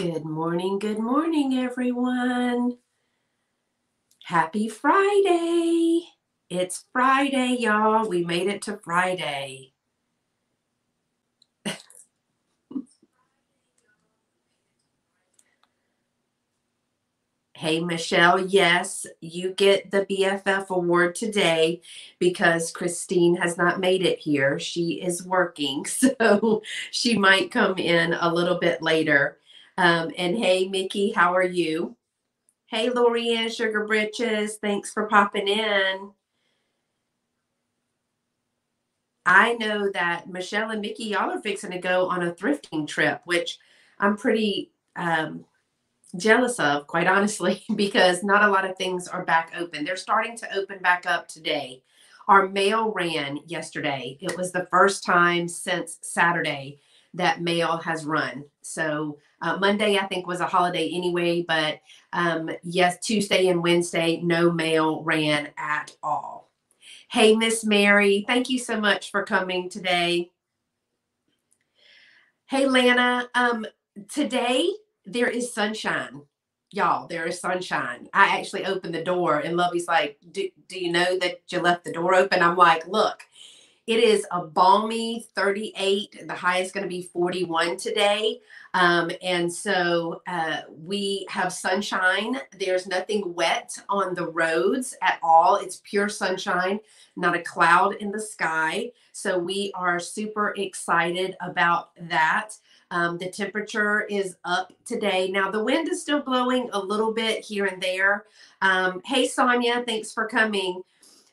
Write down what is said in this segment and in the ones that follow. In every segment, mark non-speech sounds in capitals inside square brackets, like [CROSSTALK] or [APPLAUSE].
Good morning, good morning, everyone. Happy Friday. It's Friday, y'all. We made it to Friday. [LAUGHS] Hey, Michelle, yes, you get the BFF award today because Christine has not made it here. She is working, [LAUGHS] so she might come in a little bit later. Um, and hey, Mickey, how are you? Hey, Lorianne Sugar Britches, thanks for popping in. I know that Michelle and Mickey, y'all are fixing to go on a thrifting trip, which I'm pretty um, jealous of, quite honestly, [LAUGHS] because not a lot of things are back open. They're starting to open back up today. Our mail ran yesterday. It was the first time since Saturday that mail has run. So uh, Monday, I think, was a holiday anyway, but um, yes, Tuesday and Wednesday, no mail ran at all. Hey, Miss Mary, thank you so much for coming today. Hey, Lana, um, today there is sunshine. Y'all, there is sunshine. I actually opened the door and Lovey's like, do, do you know that you left the door open? I'm like, look, it is a balmy 38. The high is going to be 41 today. Um, and so uh, we have sunshine. There's nothing wet on the roads at all. It's pure sunshine, not a cloud in the sky. So we are super excited about that. Um, the temperature is up today. Now, the wind is still blowing a little bit here and there. Um, hey, Sonia, thanks for coming.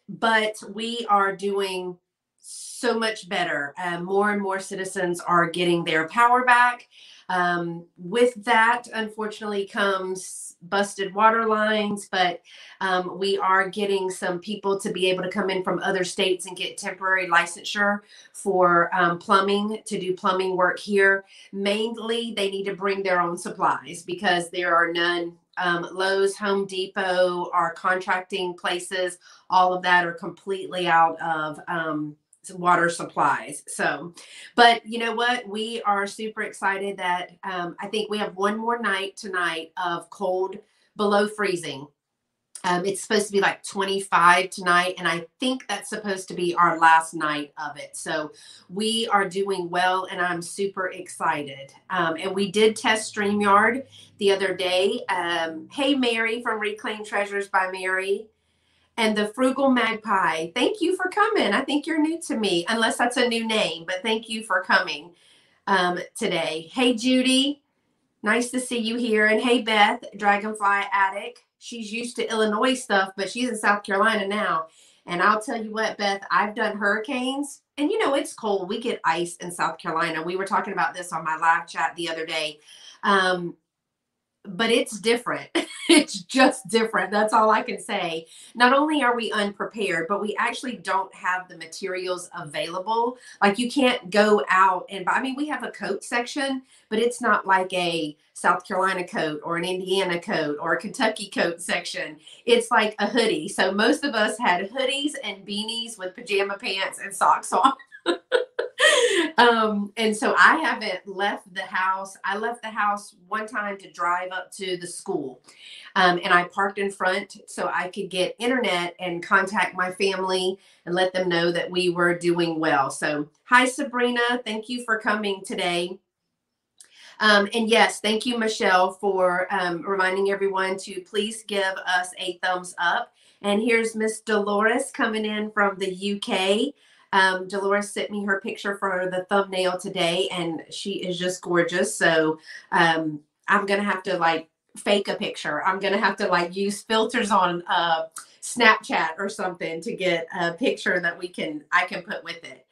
But we are doing so much better. Uh, more and more citizens are getting their power back. Um, with that, unfortunately, comes busted water lines, but um, we are getting some people to be able to come in from other states and get temporary licensure for um, plumbing to do plumbing work here. Mainly, they need to bring their own supplies because there are none. Um, Lowe's, Home Depot, our contracting places, all of that are completely out of um, water supplies. So, but you know what? We are super excited that um, I think we have one more night tonight of cold below freezing. Um, it's supposed to be like 25 tonight, and I think that's supposed to be our last night of it. So we are doing well, and I'm super excited. Um, and we did test StreamYard the other day. Um, hey, Mary from Reclaim Treasures by Mary and the Frugal Magpie. Thank you for coming. I think you're new to me, unless that's a new name, but thank you for coming um, today. Hey, Judy. Nice to see you here. And hey, Beth, Dragonfly Attic. She's used to Illinois stuff, but she's in South Carolina now. And I'll tell you what, Beth, I've done hurricanes, and you know, it's cold. We get ice in South Carolina. We were talking about this on my live chat the other day. Um, but it's different. [LAUGHS] it's just different. That's all I can say. Not only are we unprepared, but we actually don't have the materials available. Like you can't go out and buy. I mean, we have a coat section, but it's not like a South Carolina coat or an Indiana coat or a Kentucky coat section. It's like a hoodie. So most of us had hoodies and beanies with pajama pants and socks on. [LAUGHS] [LAUGHS] um, and so I haven't left the house. I left the house one time to drive up to the school. Um, and I parked in front so I could get internet and contact my family and let them know that we were doing well. So, hi, Sabrina. Thank you for coming today. Um, and yes, thank you, Michelle, for um, reminding everyone to please give us a thumbs up. And here's Miss Dolores coming in from the UK. Um, Dolores sent me her picture for the thumbnail today, and she is just gorgeous. So um, I'm gonna have to like fake a picture. I'm gonna have to like use filters on uh, Snapchat or something to get a picture that we can I can put with it.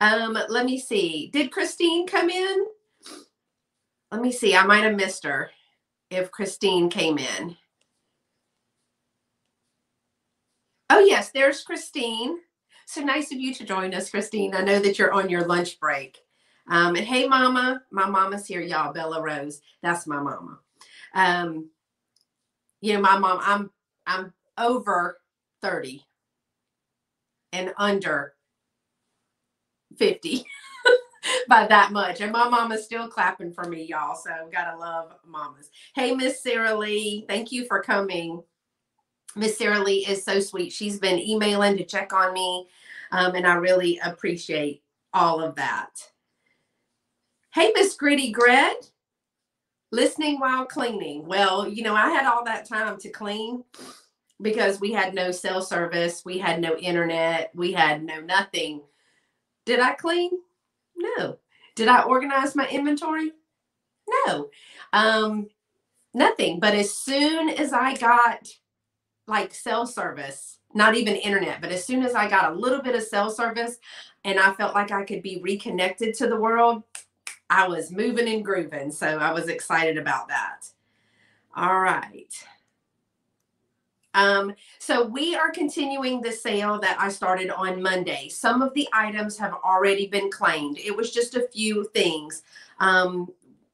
Um, let me see. Did Christine come in? Let me see. I might have missed her if Christine came in. Oh, yes, there's Christine. So nice of you to join us, Christine. I know that you're on your lunch break. Um, and hey, Mama, my mama's here, y'all. Bella Rose, that's my mama. Um, you know, my mom. I'm I'm over thirty and under fifty. [LAUGHS] by that much. And my mama's still clapping for me, y'all. So gotta love mamas. Hey, Miss Sarah Lee, thank you for coming. Miss Sarah Lee is so sweet. She's been emailing to check on me. Um, and I really appreciate all of that. Hey, Miss Gritty Gret, listening while cleaning. Well, you know, I had all that time to clean because we had no cell service, we had no internet, we had no nothing. Did I clean? No. Did I organize my inventory? No. Um, nothing. But as soon as I got like cell service, not even internet, but as soon as I got a little bit of cell service and I felt like I could be reconnected to the world, I was moving and grooving. So I was excited about that. All right. Um, so we are continuing the sale that I started on Monday. Some of the items have already been claimed. It was just a few things. Um,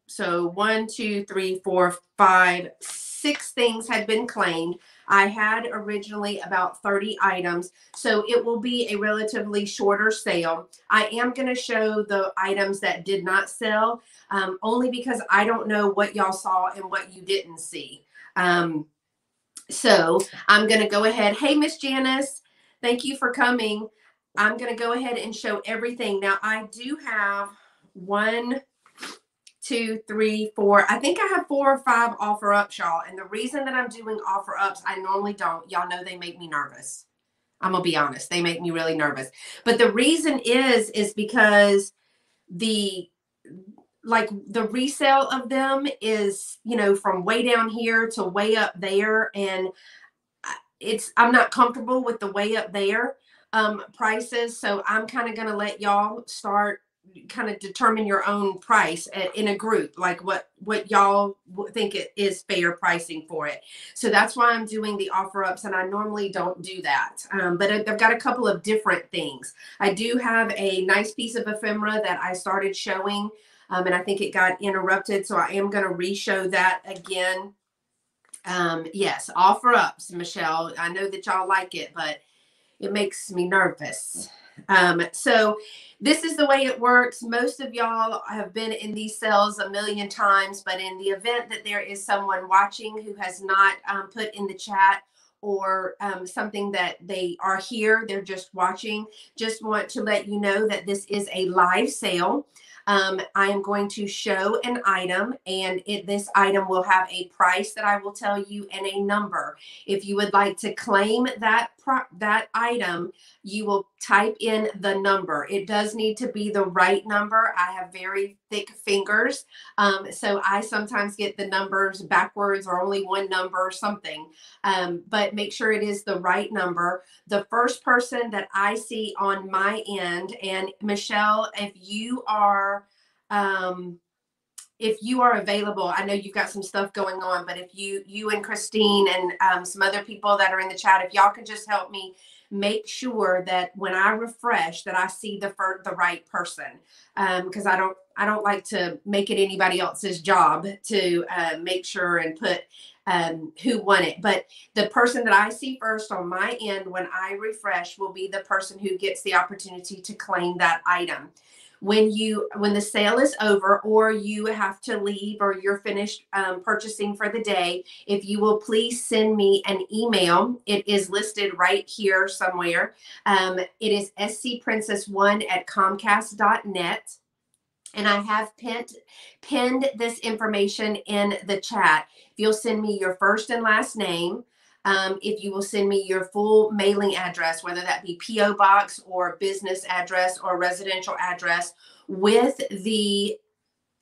so one, two, three, four, five, six things had been claimed. I had originally about 30 items, so it will be a relatively shorter sale. I am going to show the items that did not sell um, only because I don't know what y'all saw and what you didn't see. Um, so I'm going to go ahead. Hey, Miss Janice, thank you for coming. I'm going to go ahead and show everything. Now, I do have one, two, three, four. I think I have four or five offer ups, y'all. And the reason that I'm doing offer ups, I normally don't. Y'all know they make me nervous. I'm gonna be honest. They make me really nervous. But the reason is, is because the like the resale of them is, you know, from way down here to way up there. And it's I'm not comfortable with the way up there um prices. So I'm kind of gonna let y'all start kind of determine your own price in a group like what what y'all think it is fair pricing for it. So that's why i'm doing the offer ups and i normally don't do that um, but i've got a couple of different things. I do have a nice piece of ephemera that i started showing um, and i think it got interrupted so i am going to re-show that again. Um, yes offer ups michelle. I know that y'all like it but it makes me nervous um, so this is the way it works. Most of y'all have been in these cells a million times, but in the event that there is someone watching who has not um, put in the chat or um, something that they are here, they're just watching, just want to let you know that this is a live sale. Um, I am going to show an item and it, this item will have a price that I will tell you and a number. If you would like to claim that that item, you will type in the number. It does need to be the right number. I have very thick fingers, um, so I sometimes get the numbers backwards or only one number or something. Um, but make sure it is the right number. The first person that I see on my end, and Michelle, if you are um, if you are available i know you've got some stuff going on but if you you and christine and um, some other people that are in the chat if y'all can just help me make sure that when i refresh that i see the fir- the right person. Because um, i don't i don't like to make it anybody else's job to uh, make sure and put um, who won it. But the person that i see first on my end when i refresh will be the person who gets the opportunity to claim that item when you when the sale is over or you have to leave or you're finished um, purchasing for the day if you will please send me an email. It is listed right here somewhere. Um, it is scprincess1 at comcast.net and I have pinned, pinned this information in the chat. If you'll send me your first and last name, um, if you will send me your full mailing address, whether that be P.O. box or business address or residential address with the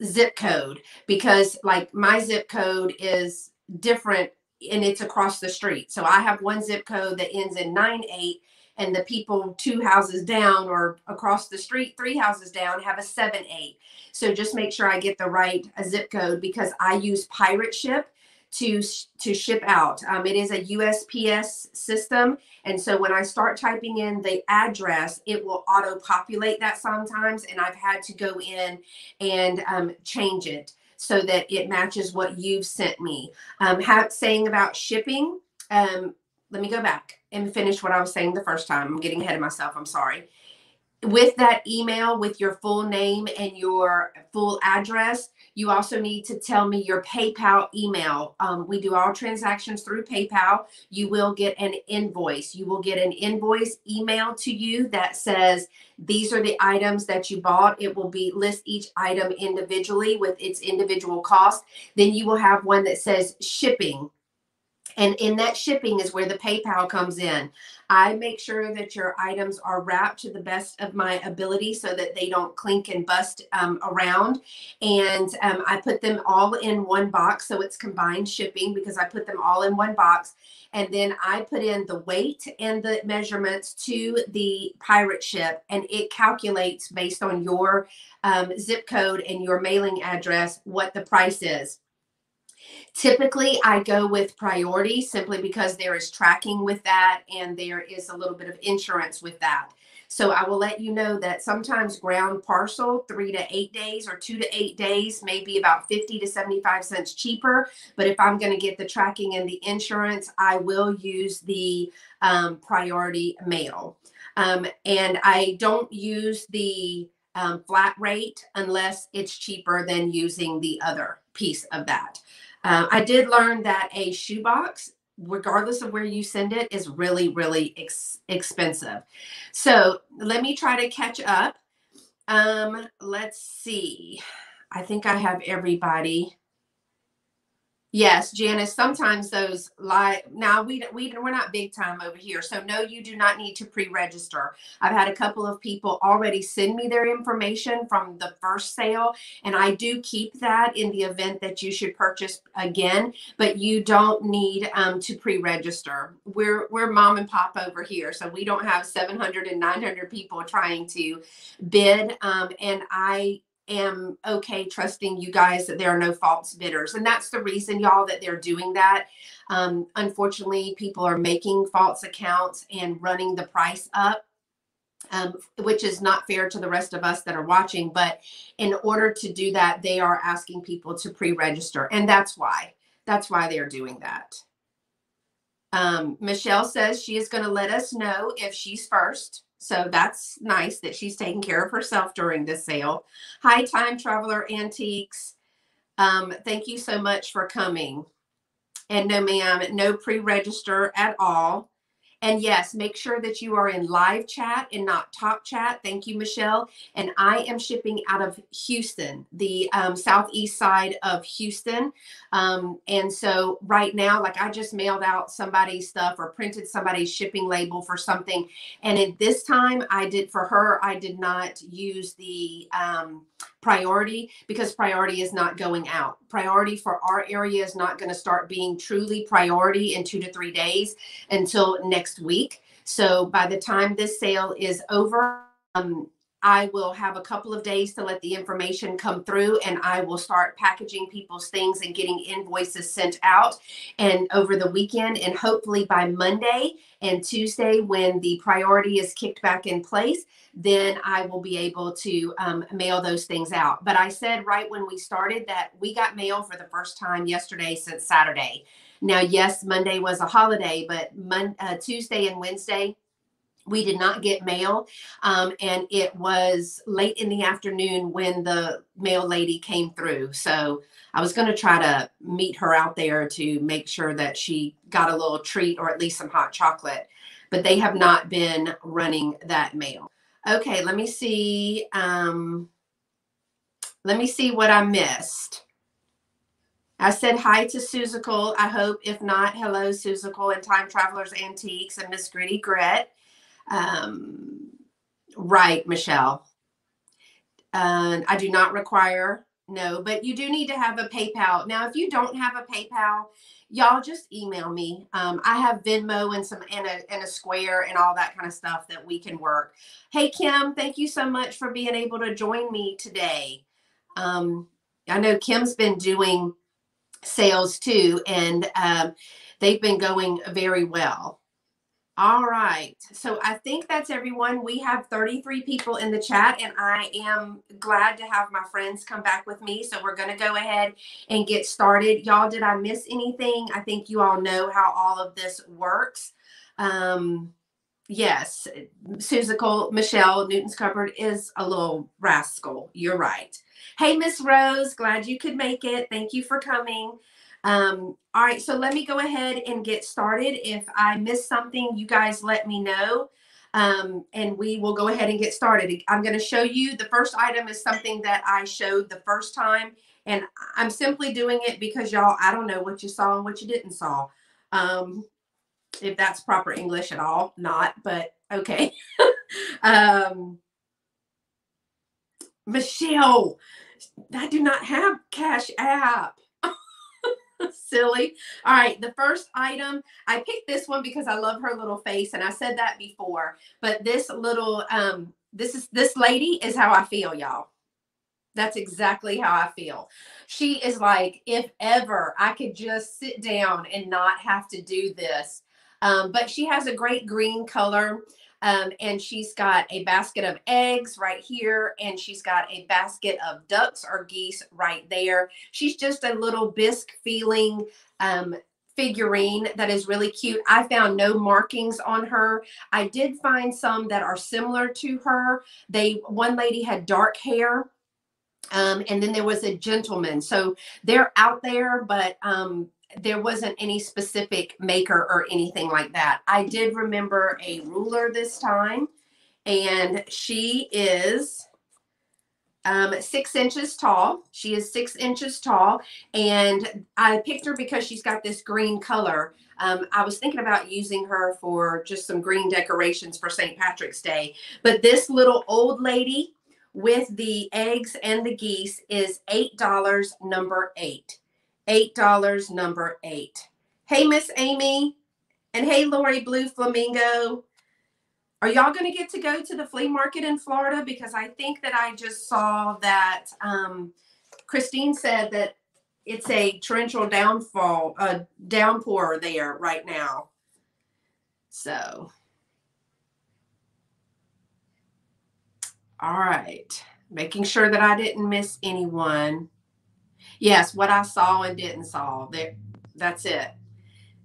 zip code, because like my zip code is different and it's across the street. So I have one zip code that ends in 98 and the people two houses down or across the street three houses down have a 7 8 so just make sure i get the right zip code because i use pirate ship to to ship out. Um, it is a USPS system, and so when I start typing in the address, it will auto populate that sometimes, and I've had to go in and um, change it so that it matches what you've sent me. Um, have, saying about shipping, um, let me go back and finish what I was saying the first time. I'm getting ahead of myself. I'm sorry. with that email with your full name and your full address you also need to tell me your paypal email. Um, we do all transactions through paypal. You will get an invoice. You will get an invoice email to you that says these are the items that you bought. It will be list each item individually with its individual cost. Then you will have one that says shipping and in that shipping is where the PayPal comes in. I make sure that your items are wrapped to the best of my ability so that they don't clink and bust um, around. And um, I put them all in one box. So it's combined shipping because I put them all in one box. And then I put in the weight and the measurements to the pirate ship, and it calculates based on your um, zip code and your mailing address what the price is. Typically, I go with priority simply because there is tracking with that and there is a little bit of insurance with that. So I will let you know that sometimes ground parcel, three to eight days or two to eight days, may be about 50 to 75 cents cheaper. But if I'm going to get the tracking and the insurance, I will use the um, priority mail. Um, and I don't use the um, flat rate unless it's cheaper than using the other piece of that. Uh, I did learn that a shoebox, regardless of where you send it, is really, really ex- expensive. So let me try to catch up. Um, let's see. I think I have everybody. Yes, Janice, sometimes those live now we we we're not big time over here. So no, you do not need to pre-register. I've had a couple of people already send me their information from the first sale and I do keep that in the event that you should purchase again, but you don't need um, to pre-register. We're we're mom and pop over here. So we don't have 700 and 900 people trying to bid um, and I am okay trusting you guys that there are no false bidders. And that's the reason, y'all, that they're doing that. Um, unfortunately, people are making false accounts and running the price up. Um, which is not fair to the rest of us that are watching. But in order to do that, they are asking people to pre register. And that's why. That's why they're doing that. Um, Michelle says she is going to let us know if she's first. So that's nice that she's taking care of herself during this sale. Hi, Time Traveler Antiques. Um, thank you so much for coming. And no, ma'am, no pre register at all. And yes, make sure that you are in live chat and not talk chat. Thank you, Michelle. And I am shipping out of Houston, the um, southeast side of Houston. Um, and so right now, like I just mailed out somebody's stuff or printed somebody's shipping label for something. And at this time, I did for her, I did not use the um, priority because priority is not going out. Priority for our area is not going to start being truly priority in two to three days until next week. So by the time this sale is over, um, I will have a couple of days to let the information come through and I will start packaging people's things and getting invoices sent out and over the weekend and hopefully by Monday and Tuesday when the priority is kicked back in place then I will be able to um, mail those things out. But I said right when we started that we got mail for the first time yesterday since Saturday. Now, yes, Monday was a holiday, but Mon- uh, Tuesday and Wednesday, we did not get mail. Um, and it was late in the afternoon when the mail lady came through. So I was going to try to meet her out there to make sure that she got a little treat or at least some hot chocolate. But they have not been running that mail. Okay, let me see. Um, let me see what I missed. I said hi to Suzical. I hope, if not, hello, Suzical and Time Travelers Antiques and Miss Gritty Grit. Um, right, Michelle. I do not require, no, but you do need to have a PayPal. Now, if you don't have a PayPal, y'all just email me. Um, I have Venmo and some and a, and a Square and all that kind of stuff that we can work. Hey Kim, thank you so much for being able to join me today. Um, I know Kim's been doing sales too, and um, they've been going very well. All right. So I think that's everyone. We have 33 people in the chat, and I am glad to have my friends come back with me. So we're going to go ahead and get started. Y'all, did I miss anything? I think you all know how all of this works. Um, yes, Susical Michelle Newton's cupboard is a little rascal. You're right. Hey, Miss Rose, glad you could make it. Thank you for coming. Um, all right, so let me go ahead and get started. If I miss something, you guys let me know. Um, and we will go ahead and get started. I'm going to show you the first item is something that I showed the first time. And I'm simply doing it because y'all, I don't know what you saw and what you didn't saw. Um, if that's proper English at all, not, but okay. [LAUGHS] um, Michelle, I do not have Cash App. [LAUGHS] Silly. All right, the first item, I picked this one because I love her little face, and I said that before. But this little, um, this is this lady is how I feel, y'all. That's exactly how I feel. She is like, if ever I could just sit down and not have to do this. Um, but she has a great green color. Um, and she's got a basket of eggs right here, and she's got a basket of ducks or geese right there. She's just a little bisque feeling um, figurine that is really cute. I found no markings on her. I did find some that are similar to her. They one lady had dark hair. Um, and then there was a gentleman. So they're out there, but um, there wasn't any specific maker or anything like that. I did remember a ruler this time, and she is um, six inches tall. She is six inches tall, and I picked her because she's got this green color. Um, I was thinking about using her for just some green decorations for St. Patrick's Day, but this little old lady with the eggs and the geese is $8, number eight. $8, number eight. Hey, Miss Amy. And hey, Lori Blue Flamingo. Are y'all going to get to go to the flea market in Florida? Because I think that I just saw that um, Christine said that it's a torrential downfall, a downpour there right now. So, all right. Making sure that I didn't miss anyone. Yes, what I saw and didn't saw. There, that's it.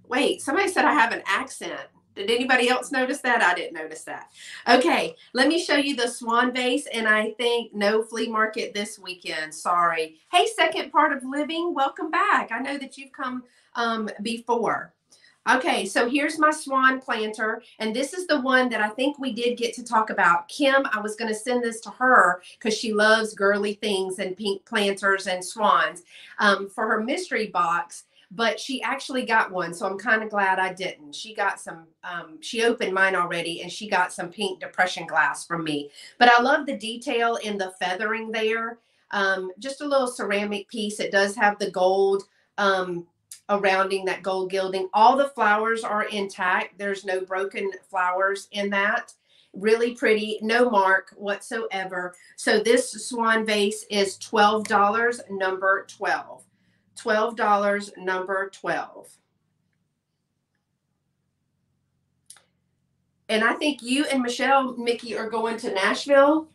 Wait, somebody said I have an accent. Did anybody else notice that? I didn't notice that. Okay, let me show you the swan vase. And I think no flea market this weekend. Sorry. Hey, second part of living, welcome back. I know that you've come um, before. Okay, so here's my swan planter, and this is the one that I think we did get to talk about. Kim, I was going to send this to her because she loves girly things and pink planters and swans um, for her mystery box, but she actually got one, so I'm kind of glad I didn't. She got some, um, she opened mine already, and she got some pink depression glass from me. But I love the detail in the feathering there. Um, just a little ceramic piece. It does have the gold um, surrounding that gold gilding. All the flowers are intact. There's no broken flowers in that. Really pretty, no mark whatsoever. So this swan vase is $12, number 12. $12, number 12. And I think you and Michelle, Mickey, are going to Nashville.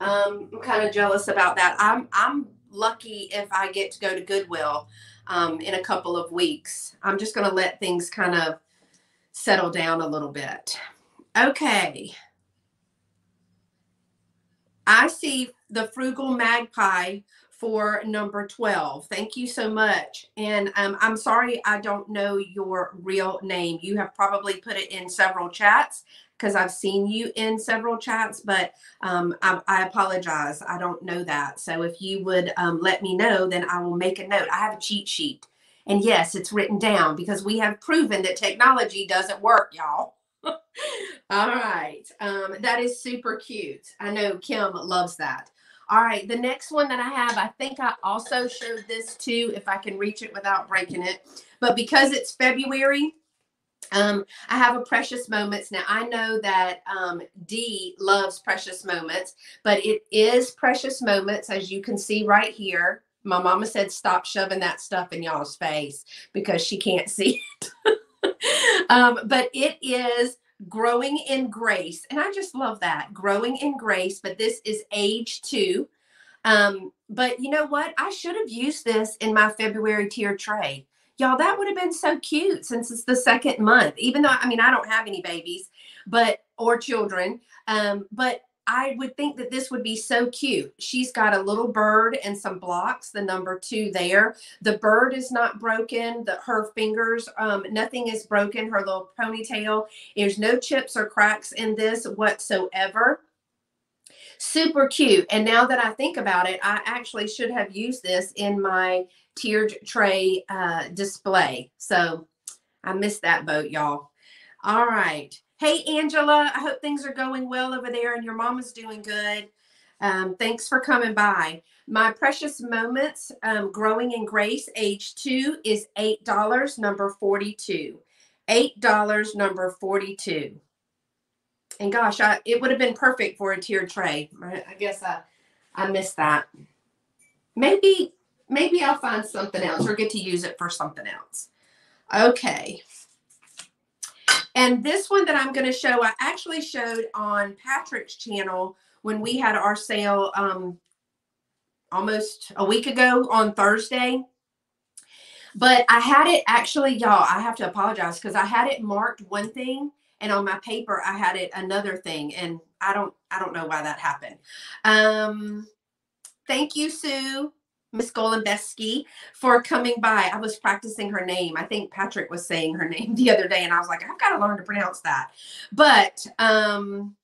Um, I'm kind of jealous about that. I'm I'm lucky if I get to go to Goodwill um, in a couple of weeks. I'm just going to let things kind of settle down a little bit. Okay. I see the frugal magpie for number 12. Thank you so much. And um, I'm sorry I don't know your real name. You have probably put it in several chats because I've seen you in several chats, but um, I, I, apologize. I don't know that. So if you would um, let me know, then I will make a note. I have a cheat sheet. And yes, it's written down because we have proven that technology doesn't work, y'all. [LAUGHS] All right. Um, that is super cute. I know Kim loves that. All right. The next one that I have, I think I also showed this too, if I can reach it without breaking it. But because it's February, um, I have a precious moments. Now I know that um, Dee loves precious moments, but it is precious moments, as you can see right here. My mama said, "Stop shoving that stuff in y'all's face because she can't [LAUGHS] see it." um, but it is growing in grace, and I just love that growing in grace. But this is age two. Um, but you know what? I should have used this in my February tier tray y'all that would have been so cute since it's the second month even though i mean i don't have any babies but or children. Um, but I would think that this would be so cute. She's got a little bird and some blocks, the number two there. The bird is not broken. The, her fingers, um, nothing is broken. Her little ponytail. There's no chips or cracks in this whatsoever. Super cute. And now that I think about it, I actually should have used this in my tiered tray uh, display. So I missed that boat, y'all. All right. Hey, Angela, I hope things are going well over there and your mom is doing good. Um, thanks for coming by. My precious moments, um, growing in grace, age two is $8, number 42. $8, number 42. And gosh, I, it would have been perfect for a tiered tray. I, I guess I, I missed that. Maybe, maybe I'll find something else or get to use it for something else. Okay. And this one that I'm going to show, I actually showed on Patrick's channel when we had our sale um, almost a week ago on Thursday. But I had it actually, y'all, I have to apologize because I had it marked one thing and on my paper I had it another thing. And I don't I don't know why that happened. Um, thank you, Sue. Miss Golembeski for coming by. I was practicing her name. I think Patrick was saying her [LAUGHS] name the other day, and I was like, I've got to learn to pronounce that. But um,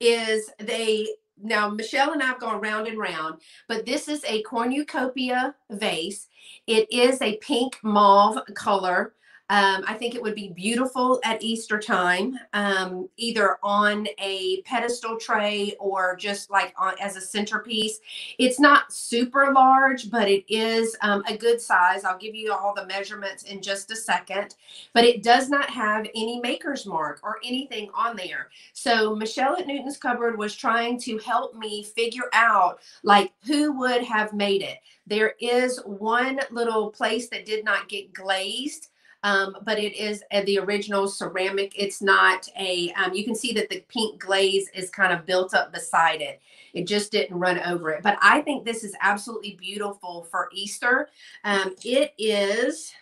is they now Michelle and I've gone round and round, but this is a cornucopia vase. It is a pink mauve color. Um, I think it would be beautiful at Easter time, um, either on a pedestal tray or just like on, as a centerpiece. It's not super large, but it is um, a good size. I'll give you all the measurements in just a second, but it does not have any maker's mark or anything on there. So Michelle at Newton's Cupboard was trying to help me figure out like who would have made it. There is one little place that did not get glazed um, but it is uh, the original ceramic. It's not a, um, you can see that the pink glaze is kind of built up beside it. It just didn't run over it. But I think this is absolutely beautiful for Easter. Um, it is,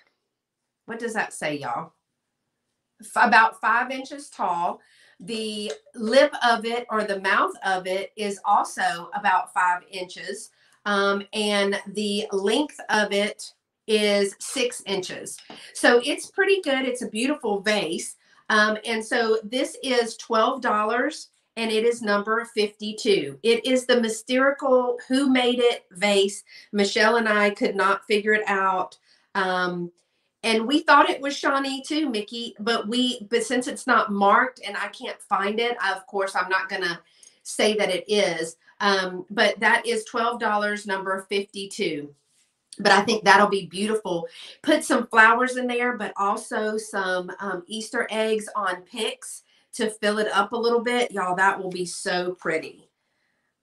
what does that say, y'all? About five inches tall. The lip of it or the mouth of it is also about five inches. Um, and the length of it is six inches. So it's pretty good. It's a beautiful vase. Um, and so this is $12 and it is number 52. It is the mystical who made it vase. Michelle and I could not figure it out. Um, and we thought it was Shawnee too, Mickey, but we, but since it's not marked and I can't find it, of course, I'm not going to say that it is. Um, but that is $12, number 52 but I think that'll be beautiful. Put some flowers in there, but also some um, Easter eggs on picks to fill it up a little bit. Y'all, that will be so pretty.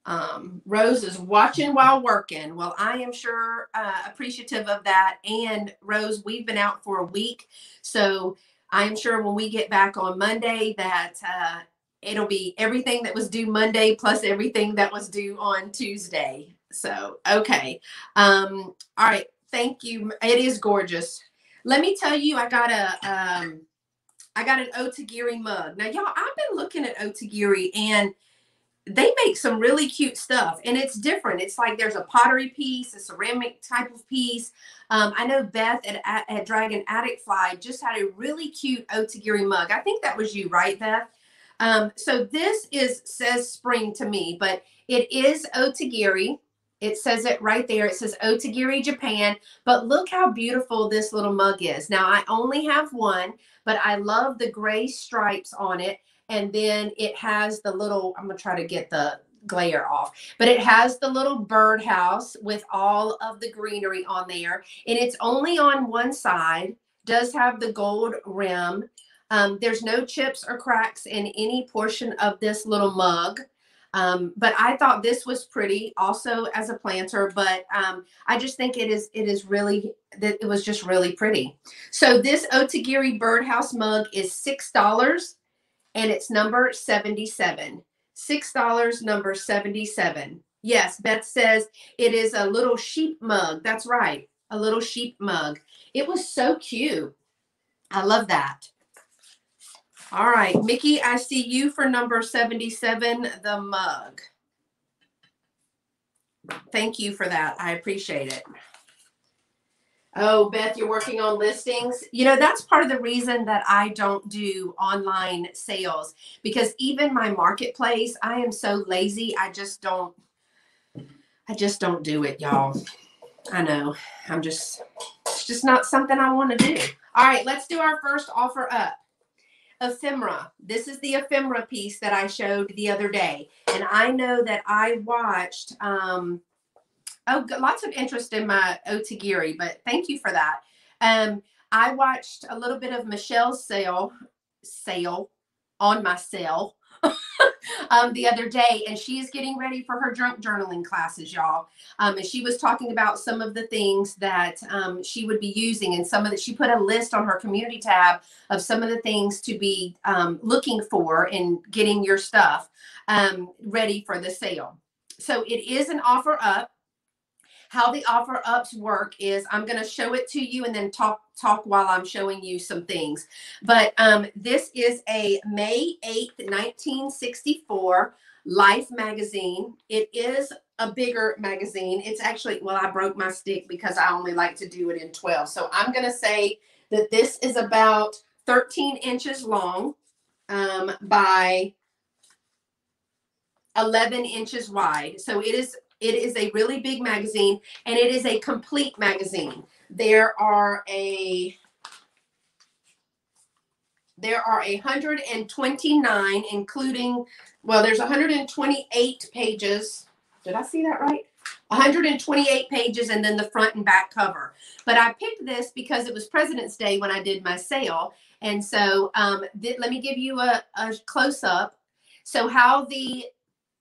Um, Rose is watching while working. Well, I am sure uh, appreciative of that. And Rose, we've been out for a week. So I am sure when we get back on Monday that uh, it'll be everything that was due Monday plus everything that was due on Tuesday. So, okay. Um, all right. Thank you. It is gorgeous. Let me tell you, I got a um I got an Otagiri mug. Now, y'all, I've been looking at Otagiri and they make some really cute stuff and it's different. It's like there's a pottery piece, a ceramic type of piece. Um, I know Beth at, at Dragon Attic Fly just had a really cute Otagiri mug. I think that was you, right, Beth? Um, so this is says spring to me, but it is Otagiri. It says it right there. It says Otagiri, Japan. But look how beautiful this little mug is. Now, I only have one, but I love the gray stripes on it. And then it has the little, I'm going to try to get the glare off, but it has the little birdhouse with all of the greenery on there. And it's only on one side, does have the gold rim. Um, there's no chips or cracks in any portion of this little mug. Um, but I thought this was pretty also as a planter, but um, I just think it is it is really that it was just really pretty. So this Otagiri birdhouse mug is six dollars and it's number 77. Six dollars, number 77. Yes, Beth says it is a little sheep mug. That's right, a little sheep mug. It was so cute. I love that. All right, Mickey, I see you for number 77, the mug. Thank you for that. I appreciate it. Oh, Beth, you're working on listings. You know, that's part of the reason that I don't do online sales because even my marketplace, I am so lazy. I just don't, I just don't do it, y'all. I know. I'm just, it's just not something I want to do. All right, let's do our first offer up. Ephemera. This is the ephemera piece that I showed the other day. And I know that I watched, um, oh, lots of interest in my Otagiri, but thank you for that. Um, I watched a little bit of Michelle's sale, sale on my sale um, the other day, and she is getting ready for her drunk journaling classes, y'all. Um, and she was talking about some of the things that um, she would be using, and some of that she put a list on her community tab of some of the things to be um, looking for in getting your stuff um, ready for the sale. So it is an offer up how the offer ups work is I'm going to show it to you and then talk talk while I'm showing you some things. But um, this is a May 8th, 1964 Life magazine. It is a bigger magazine. It's actually, well, I broke my stick because I only like to do it in 12. So I'm going to say that this is about 13 inches long um, by 11 inches wide. So it is it is a really big magazine and it is a complete magazine. There are a there are 129 including well there's 128 pages. Did I see that right? 128 pages and then the front and back cover. But I picked this because it was President's Day when I did my sale. And so um, th- let me give you a, a close up. So how the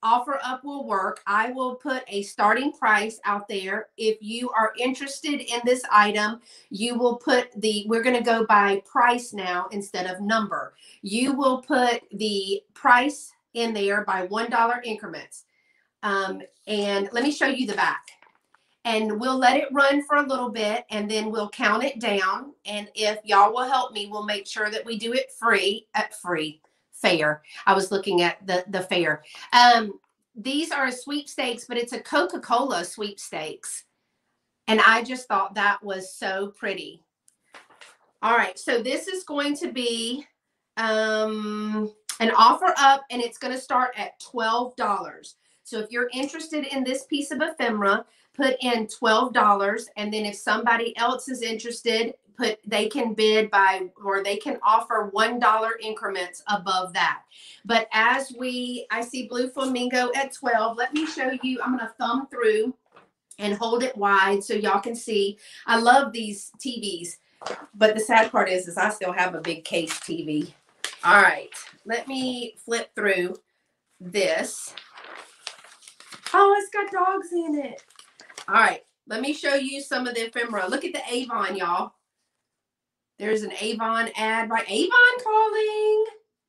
offer up will work. I will put a starting price out there. If you are interested in this item, you will put the, we're going to go by price now instead of number. You will put the price in there by $1 increments. Um, and let me show you the back. And we'll let it run for a little bit and then we'll count it down. And if y'all will help me, we'll make sure that we do it free at free fair. I was looking at the the fair. Um, these are sweepstakes, but it's a Coca Cola sweepstakes, and I just thought that was so pretty. All right, so this is going to be um, an offer up, and it's going to start at twelve dollars. So if you're interested in this piece of ephemera, put in $12 and then if somebody else is interested put they can bid by or they can offer one dollar increments above that. But as we i see blue flamingo at 12 let me show you i'm going to thumb through and hold it wide so y'all can see. I love these tvs but the sad part is is i still have a big case tv all right let me flip through this. Oh it's got dogs in it. All right let me show you some of the ephemera. Look at the avon y'all there's an Avon ad, by Avon calling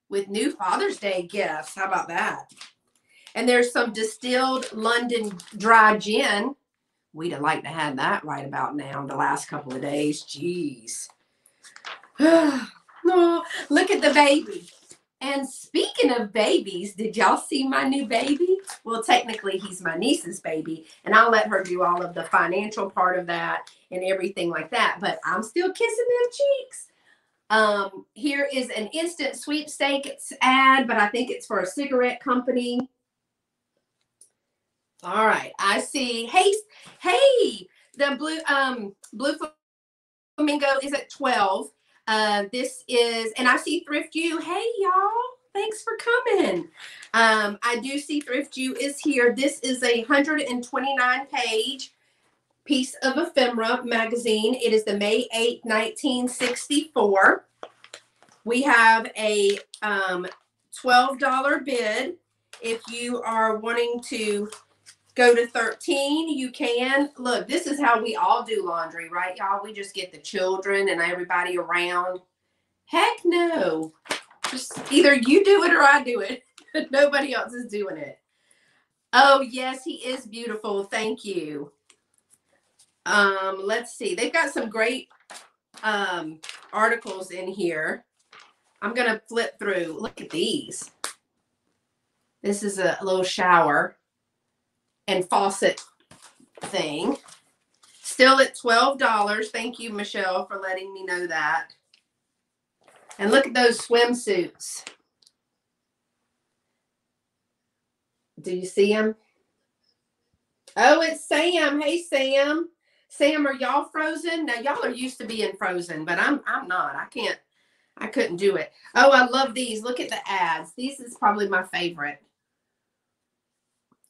with new Father's Day gifts. How about that? And there's some distilled London dry gin. We'd have liked to have that right about now, the last couple of days. Jeez. [SIGHS] no, look at the baby. And speaking of babies, did y'all see my new baby? Well, technically, he's my niece's baby, and I'll let her do all of the financial part of that and everything like that. But I'm still kissing their cheeks. Um, here is an instant sweepstakes ad, but I think it's for a cigarette company. All right, I see. Hey, hey, the blue um blue flamingo is at 12. Uh, this is, and I see Thrift You. Hey, y'all. Thanks for coming. Um, I do see Thrift You is here. This is a 129 page piece of ephemera magazine. It is the May 8, 1964. We have a um, $12 bid. If you are wanting to go to 13 you can. Look this is how we all do laundry right y'all? We just get the children and everybody around. Heck no. Just either you do it or i do it. [LAUGHS] Nobody else is doing it. Oh yes he is beautiful. Thank you. Um let's see. They've got some great um articles in here. I'm going to flip through. Look at these. This is a little shower and faucet thing. Still at $12. Thank you, Michelle, for letting me know that. And look at those swimsuits. Do you see them? Oh, it's Sam. Hey, Sam. Sam, are y'all frozen? Now y'all are used to being frozen, but I'm I'm not. I can't. I couldn't do it. Oh, I love these. Look at the ads. These is probably my favorite.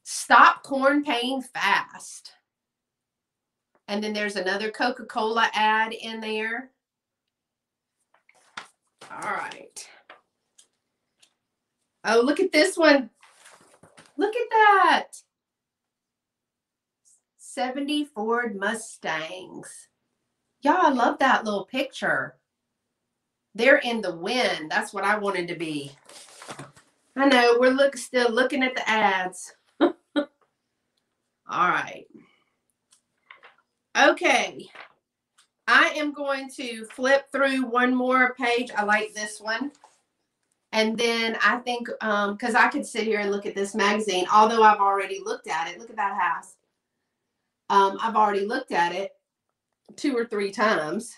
Stop corn pain fast. And then there's another Coca-Cola ad in there. All right. Oh, look at this one. Look at that. 70 Ford Mustangs. Yeah, I love that little picture. They're in the wind. That's what I wanted to be. I know we're look still looking at the ads. All right. Okay. I am going to flip through one more page. I like this one. And then I think, um, because I could sit here and look at this magazine, although I've already looked at it. Look at that house. Um, I've already looked at it two or three times.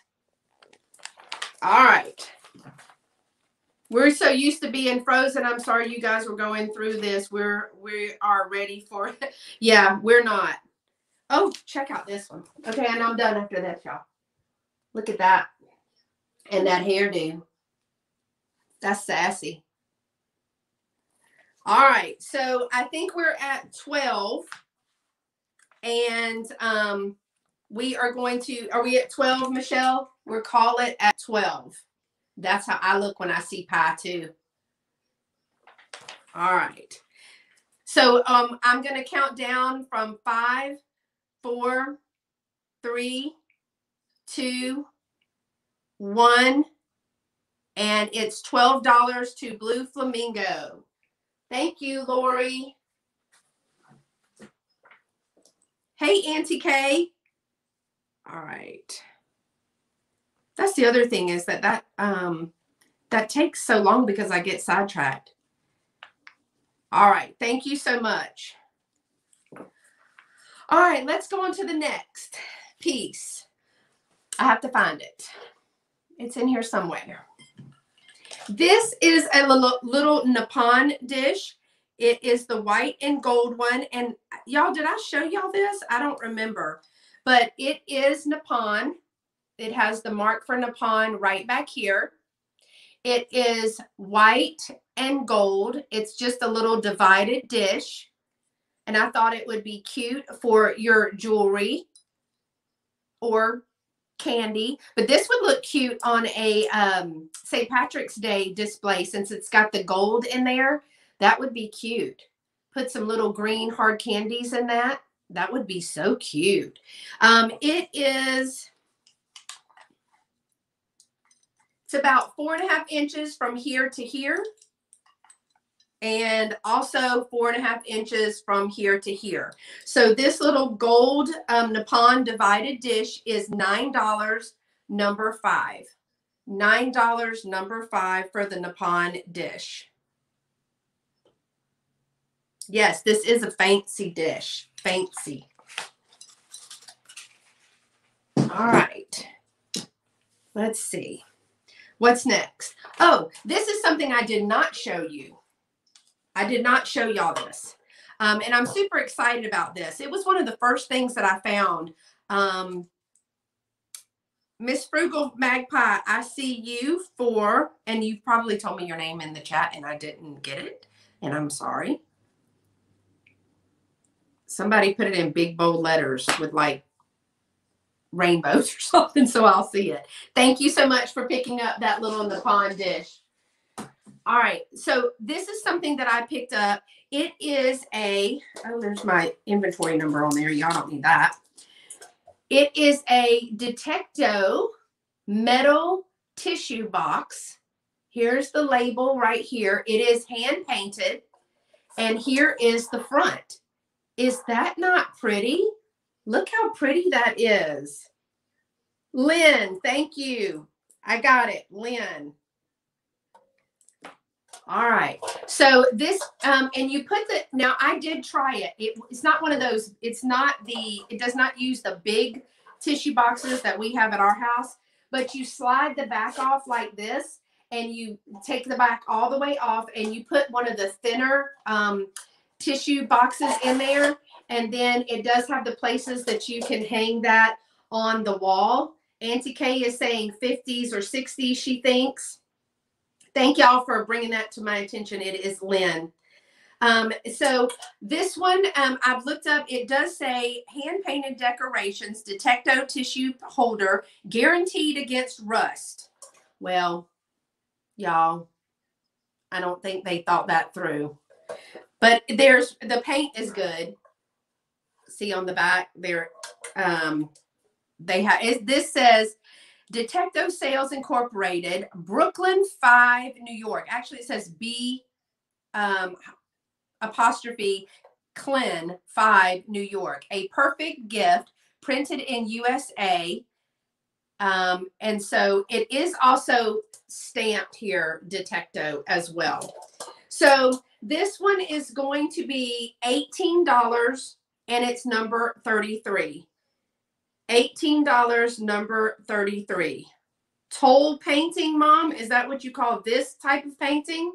All right. We're so used to being frozen. I'm sorry you guys were going through this. We're we are ready for it. [LAUGHS] yeah, we're not. Oh, check out this one. Okay, and I'm done after that, y'all. Look at that. And that hairdo. That's sassy. All right, so I think we're at 12. And um, we are going to, are we at 12, Michelle? We'll call it at 12. That's how I look when I see pie too. All right. So um, I'm going to count down from five, four, three, two, one, and it's $12 to Blue Flamingo. Thank you, Lori. Hey, Auntie Kay. All right. That's the other thing is that that um that takes so long because I get sidetracked. All right. Thank you so much. All right, let's go on to the next piece. I have to find it. It's in here somewhere. This is a little, little Nippon dish. It is the white and gold one. And y'all, did I show y'all this? I don't remember. But it is Nippon. It has the mark for Nippon right back here. It is white and gold. It's just a little divided dish. And I thought it would be cute for your jewelry or candy. But this would look cute on a um, St. Patrick's Day display since it's got the gold in there. That would be cute. Put some little green hard candies in that. That would be so cute. Um, it is, it's about four and a half inches from here to here. And also four and a half inches from here to here. So this little gold um, Nippon divided dish is $9, number five. $9, number five for the Nippon dish. Yes, this is a fancy dish. Fancy. All right. Let's see. What's next? Oh, this is something I did not show you. I did not show y'all this. Um, and I'm super excited about this. It was one of the first things that I found. Um, Miss Frugal Magpie, I see you for, and you've probably told me your name in the chat and I didn't get it. And I'm sorry somebody put it in big bold letters with like rainbows [LAUGHS] or something so I'll see it. Thank you so much for picking up that little Nippon dish. All right, so this is something that I picked up. It is a, oh, there's my inventory number on there. Y'all don't need that. It is a Detecto metal tissue box. Here's the label right here. It is hand painted. And here is the front. Is that not pretty? Look how pretty that is. Lynn, thank you. I got it, Lynn. All right. So this, um, and you put the, now I did try it. it. It's not one of those, it's not the, it does not use the big tissue boxes that we have at our house, but you slide the back off like this and you take the back all the way off and you put one of the thinner um, tissue boxes in there. And then it does have the places that you can hang that on the wall. Auntie Kay is saying 50s or 60s, she thinks. Thank y'all for bringing that to my attention. It is Lynn. Um, so this one um, I've looked up. It does say hand painted decorations, Detecto tissue holder, guaranteed against rust. Well, y'all, I don't think they thought that through. But there's the paint is good. See on the back there, um, they have. It, this says Detecto Sales Incorporated, Brooklyn 5, New York. Actually, it says B um, apostrophe Clyn 5, New York. A perfect gift printed in USA. Um, and so it is also stamped here, Detecto, as well. So this one is going to be $18 and it's number 33. $18, number 33. Toll painting, mom? Is that what you call this type of painting?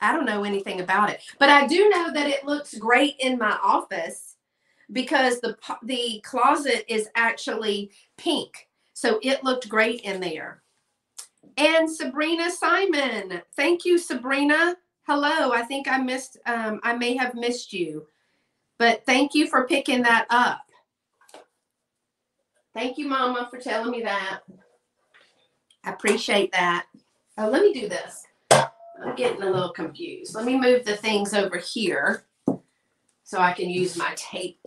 I don't know anything about it, but I do know that it looks great in my office because the the closet is actually pink. So it looked great in there. And Sabrina Simon. Thank you, Sabrina. Hello. I think I missed um, I may have missed you. But thank you for picking that up. Thank you, Mama, for telling me that. I appreciate that. Oh, let me do this. I'm getting a little confused. Let me move the things over here so I can use my tape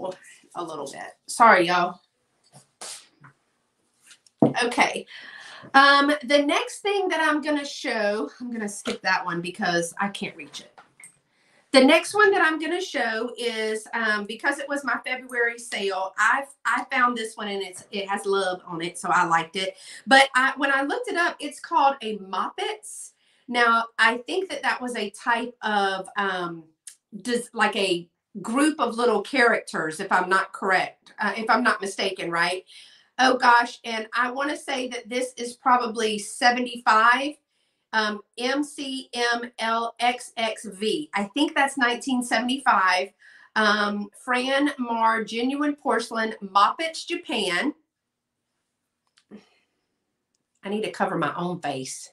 a little bit. Sorry, y'all. Okay. Um, the next thing that I'm going to show, I'm going to skip that one because I can't reach it. The next one that I'm going to show is um, because it was my February sale. I I found this one and it's it has love on it, so I liked it. But I, when I looked it up, it's called a Moppets. Now I think that that was a type of um, just like a group of little characters, if I'm not correct, uh, if I'm not mistaken, right? Oh gosh, and I want to say that this is probably 75 um, MCMLXXV. I think that's 1975. Um, Fran Mar Genuine Porcelain Moppets Japan. I need to cover my own face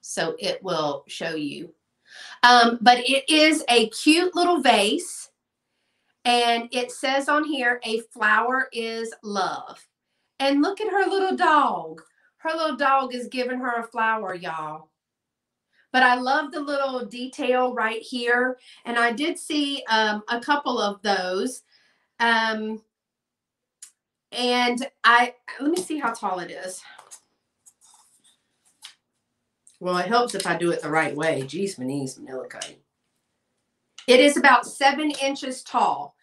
so it will show you. Um, but it is a cute little vase. And it says on here, a flower is love. And look at her little dog. Her little dog is giving her a flower, y'all but I love the little detail right here. And I did see um, a couple of those. Um, and I, let me see how tall it is. Well, it helps if I do it the right way. Geez, my knees, Millicote. It is about seven inches tall.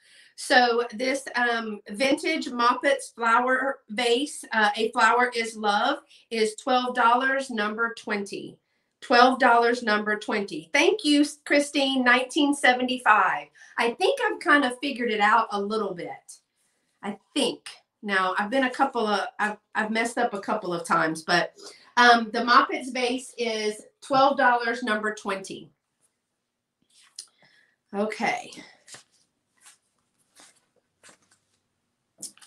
So this um, vintage Moppets flower vase, uh, a flower is love, is $12, number 20. $12 number 20. Thank you, Christine, 1975. I think I've kind of figured it out a little bit. I think. Now, I've been a couple of, I've, I've messed up a couple of times, but um, the Moppets base is $12 number 20. Okay.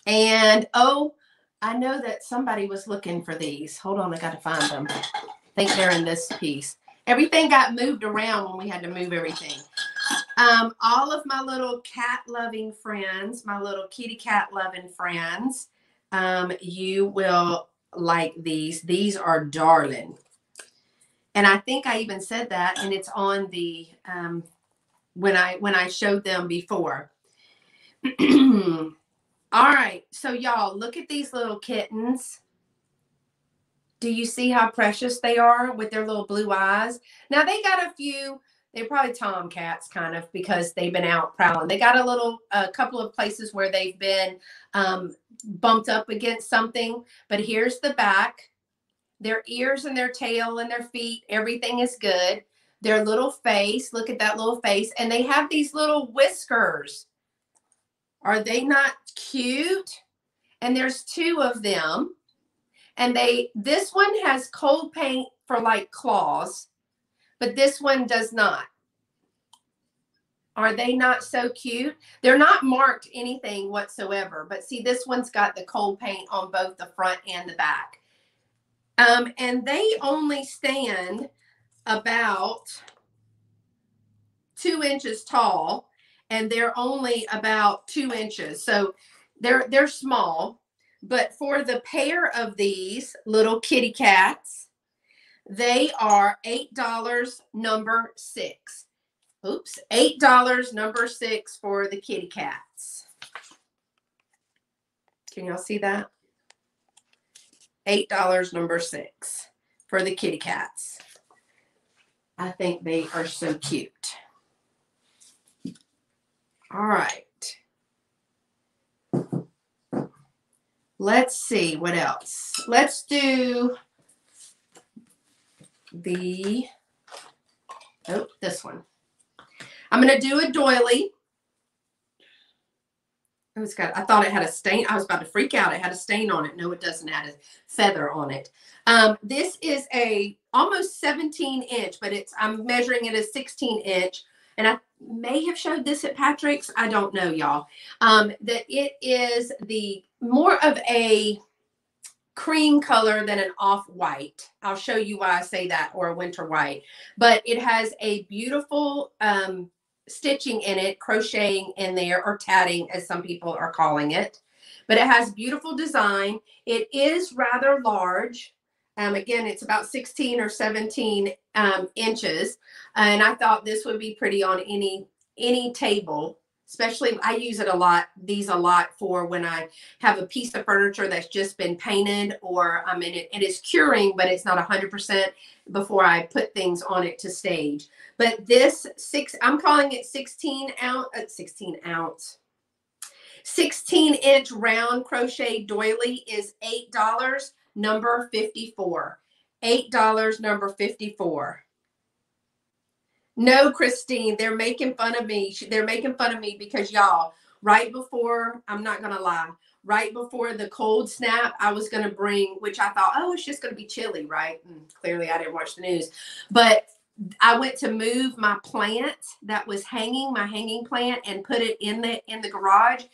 And oh, I know that somebody was looking for these. Hold on, I got to find them I think they're in this piece. Everything got moved around when we had to move everything. Um, all of my little cat loving friends, my little kitty cat loving friends, um, you will like these. These are darling. And I think I even said that, and it's on the um, when I when I showed them before. [CLEARS THROAT] all right, so y'all look at these little kittens. Do you see how precious they are with their little blue eyes? Now they got a few, they're probably tomcats kind of because they've been out prowling. They got a little, a couple of places where they've been um, bumped up against something. But here's the back. their ears and their tail and their feet, everything is good. Their little face, look at that little face. And they have these little whiskers. Are they not cute? And there's two of them. And they, this one has cold paint for like claws, but this one does not. Are they not so cute? They're not marked anything whatsoever, but see, this one's got the cold paint on both the front and the back. Um, and they only stand about two inches tall and they're only about two inches. So they're they're small, but for the pair of these little kitty cats, they are eight dollars number six. Oops, eight dollars number six for the kitty cats. Can y'all see that? Eight dollars number six for the kitty cats. I think they are so cute. All right. Let's see what else. Let's do the, oh, this one. I'm going to do a doily. Oh, it's got, I thought it had a stain. I was about to freak out. It had a stain on it. No, it doesn't have a feather on it. Um, this is a almost 17 inch, but it's, I'm measuring it as 16 inch. And I may have showed this at Patrick's. I don't know, y'all. Um, that it is the more of a cream color than an off white. I'll show you why I say that or a winter white, but it has a beautiful um, stitching in it, crocheting in there, or tatting, as some people are calling it. But it has beautiful design. It is rather large. Um, again, it's about 16 or 17 um, inches. And I thought this would be pretty on any any table especially I use it a lot, these a lot for when I have a piece of furniture that's just been painted or I mean it, it is curing, but it's not 100% before I put things on it to stage. But this six, I'm calling it 16 ounce, uh, 16 ounce, 16 inch round crochet doily is $8, number 54. $8, number 54. No, Christine, they're making fun of me. They're making fun of me because y'all, right before, I'm not going to lie, right before the cold snap, I was going to bring, which I thought, oh, it's just going to be chilly, right? And clearly I didn't watch the news. But I went to move my plant that was hanging, my hanging plant, and put it in the in the garage.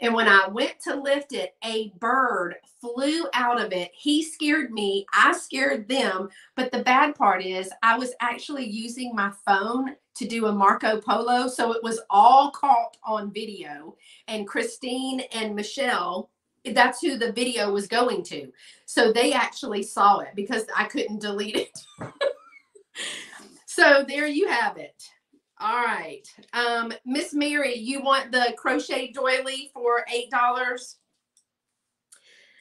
And when I went to lift it, a bird flew out of it. He scared me. I scared them. But the bad part is, I was actually using my phone to do a Marco Polo. So it was all caught on video. And Christine and Michelle, that's who the video was going to. So they actually saw it because I couldn't delete it. [LAUGHS] so there you have it. All right. Um, Miss Mary, you want the crochet doily for $8?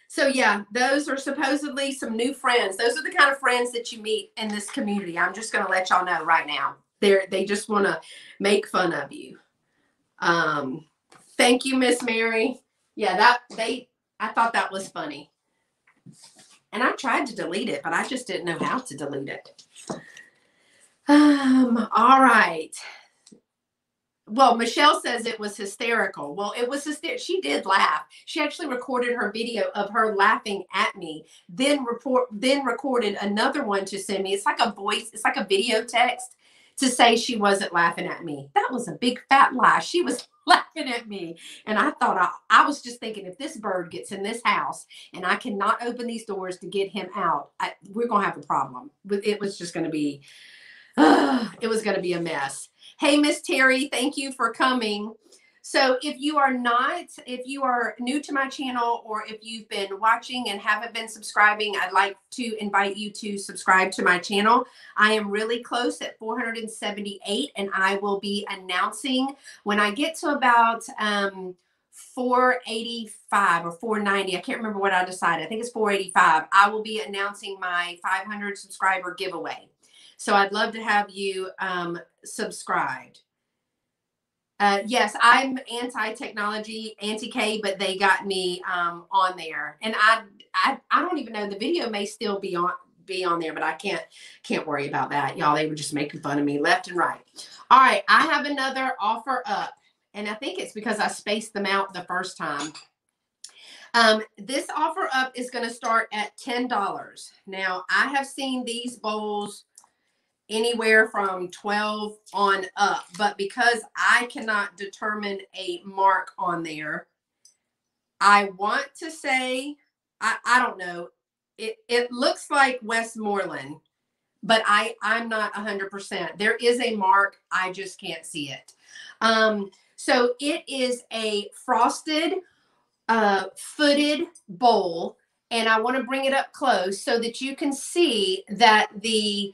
So yeah, those are supposedly some new friends. Those are the kind of friends that you meet in this community. I'm just going to let y'all know right now. They're, they just want to make fun of you. Um, thank you, Miss Mary. Yeah, that they, I thought that was funny. And I tried to delete it, but I just didn't know how to delete it. Um, all right. Well, Michelle says it was hysterical. Well, it was hysterical. She did laugh. She actually recorded her video of her laughing at me, then report then recorded another one to send me. It's like a voice, it's like a video text to say she wasn't laughing at me. That was a big fat lie. She was [LAUGHS] laughing at me. And I thought I, I was just thinking if this bird gets in this house and I cannot open these doors to get him out, I, we're going to have a problem. It was just going to be [SIGHS] it was going to be a mess. Hey, Miss Terry, thank you for coming. So if you are not, if you are new to my channel or if you've been watching and haven't been subscribing, I'd like to invite you to subscribe to my channel. I am really close at 478 and I will be announcing when I get to about um, 485 or 490. I can't remember what I decided. I think it's 485. I will be announcing my 500 subscriber giveaway. So I'd love to have you um, subscribed. Uh, yes, I'm anti-technology, anti-K, but they got me um, on there, and I, I, I don't even know the video may still be on be on there, but I can't can't worry about that. Y'all, they were just making fun of me left and right. All right, I have another offer up, and I think it's because I spaced them out the first time. Um, this offer up is going to start at $10. Now, I have seen these bowls anywhere from 12 on up, but because I cannot determine a mark on there, I want to say, I, I don't know. It, it looks like Westmoreland, but I, I'm not 100%. There is a mark. I just can't see it. Um, so it is a frosted uh, footed bowl. And I want to bring it up close so that you can see that the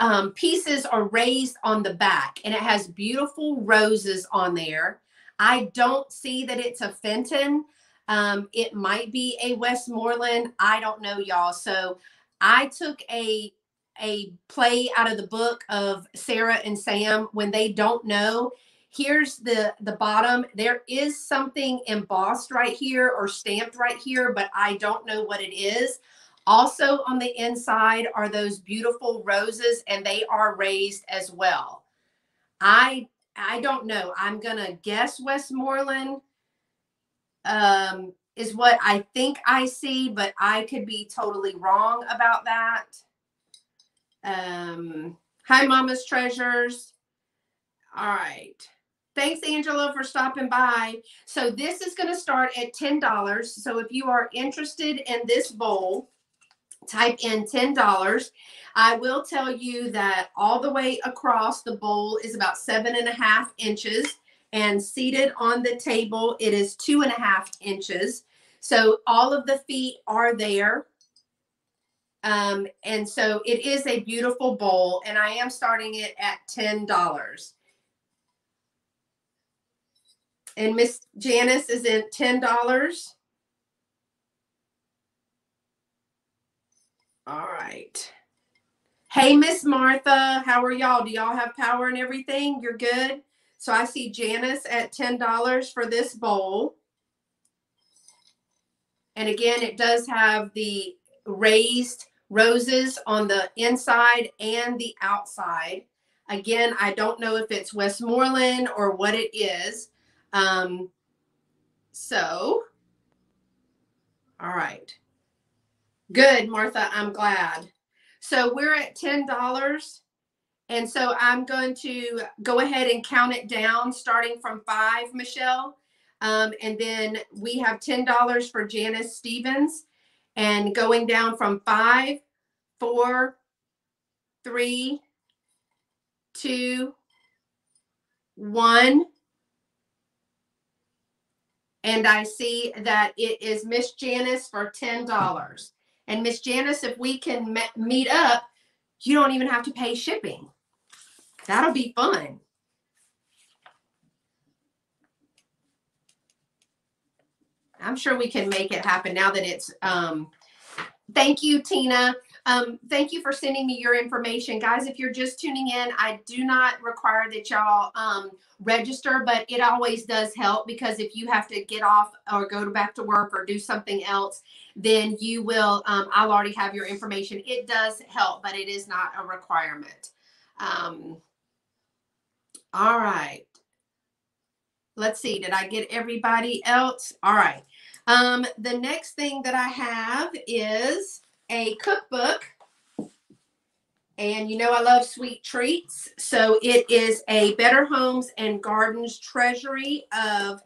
um, pieces are raised on the back and it has beautiful roses on there. I don't see that it's a Fenton. Um, it might be a Westmoreland. I don't know, y'all. So I took a a play out of the book of Sarah and Sam when they don't know here's the the bottom there is something embossed right here or stamped right here but i don't know what it is also on the inside are those beautiful roses and they are raised as well. I i don't know. I'm gonna guess westmoreland um is what i think i see but i could be totally wrong about that. Um hi mama's treasures. All right. Thanks, Angela, for stopping by. So this is going to start at $10. So if you are interested in this bowl, type in $10. I will tell you that all the way across the bowl is about seven and a half inches, and seated on the table, it is two and a half inches. So all of the feet are there. Um, and so it is a beautiful bowl, and I am starting it at $10. And Miss Janice is in $10. All right. Hey, Miss Martha, how are y'all? Do y'all have power and everything? You're good. So I see Janice at ten dollars for this bowl. And again, it does have the raised roses on the inside and the outside. Again, I don't know if it's Westmoreland or what it is, um, so, all right. Good, Martha. I'm glad. So we're at $10. And so I'm going to go ahead and count it down starting from five, Michelle. Um, and then we have $10 for Janice Stevens and going down from five, four, three, two, one and I see that it is Miss Janice for $10. And Miss Janice, if we can meet up, you don't even have to pay shipping. That'll be fun. I'm sure we can make it happen now that it's um thank you Tina um, thank you for sending me your information. Guys, if you're just tuning in, I do not require that y'all um, register, but it always does help because if you have to get off or go back to work or do something else, then you will, um, I'll already have your information. It does help, but it is not a requirement. Um, all right. Let's see. Did I get everybody else? All right. Um, the next thing that I have is a cookbook. And you know, I love sweet treats. So it is a Better Homes and Gardens treasury of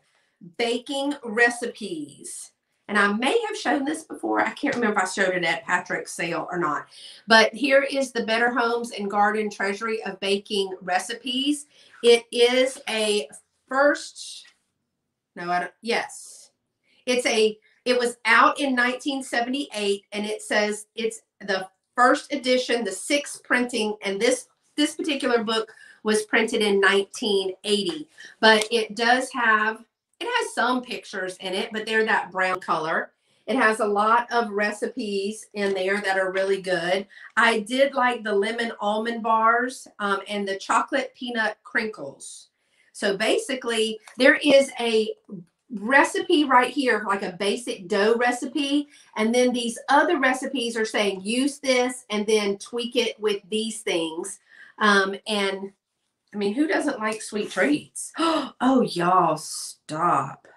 baking recipes. And I may have shown this before. I can't remember if I showed it at Patrick's sale or not. But here is the Better Homes and Garden Treasury of Baking Recipes. It is a first, no, I don't, yes. It's a it was out in 1978 and it says it's the first edition, the sixth printing, and this this particular book was printed in 1980. But it does have it has some pictures in it, but they're that brown color. It has a lot of recipes in there that are really good. I did like the lemon almond bars um, and the chocolate peanut crinkles. So basically, there is a recipe right here, like a basic dough recipe. And then these other recipes are saying use this and then tweak it with these things. Um, and I mean, who doesn't like sweet treats? [GASPS] Oh, y'all, stop.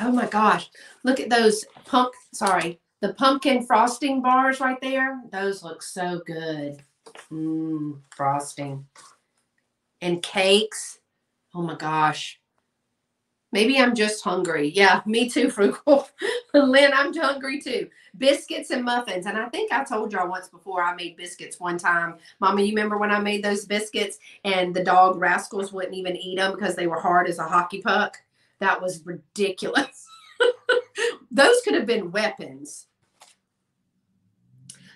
Oh my gosh. Look at those pump, sorry, the pumpkin frosting bars right there. Those look so good. Mmm, frosting. And cakes. Oh my gosh. Maybe I'm just hungry. Yeah, me too, [LAUGHS] Frugal. Lynn, I'm hungry too. Biscuits and muffins. And I think I told y'all once before I made biscuits one time. Mama, you remember when I made those biscuits and the dog rascals wouldn't even eat them because they were hard as a hockey puck? That was ridiculous. [LAUGHS] those could have been weapons.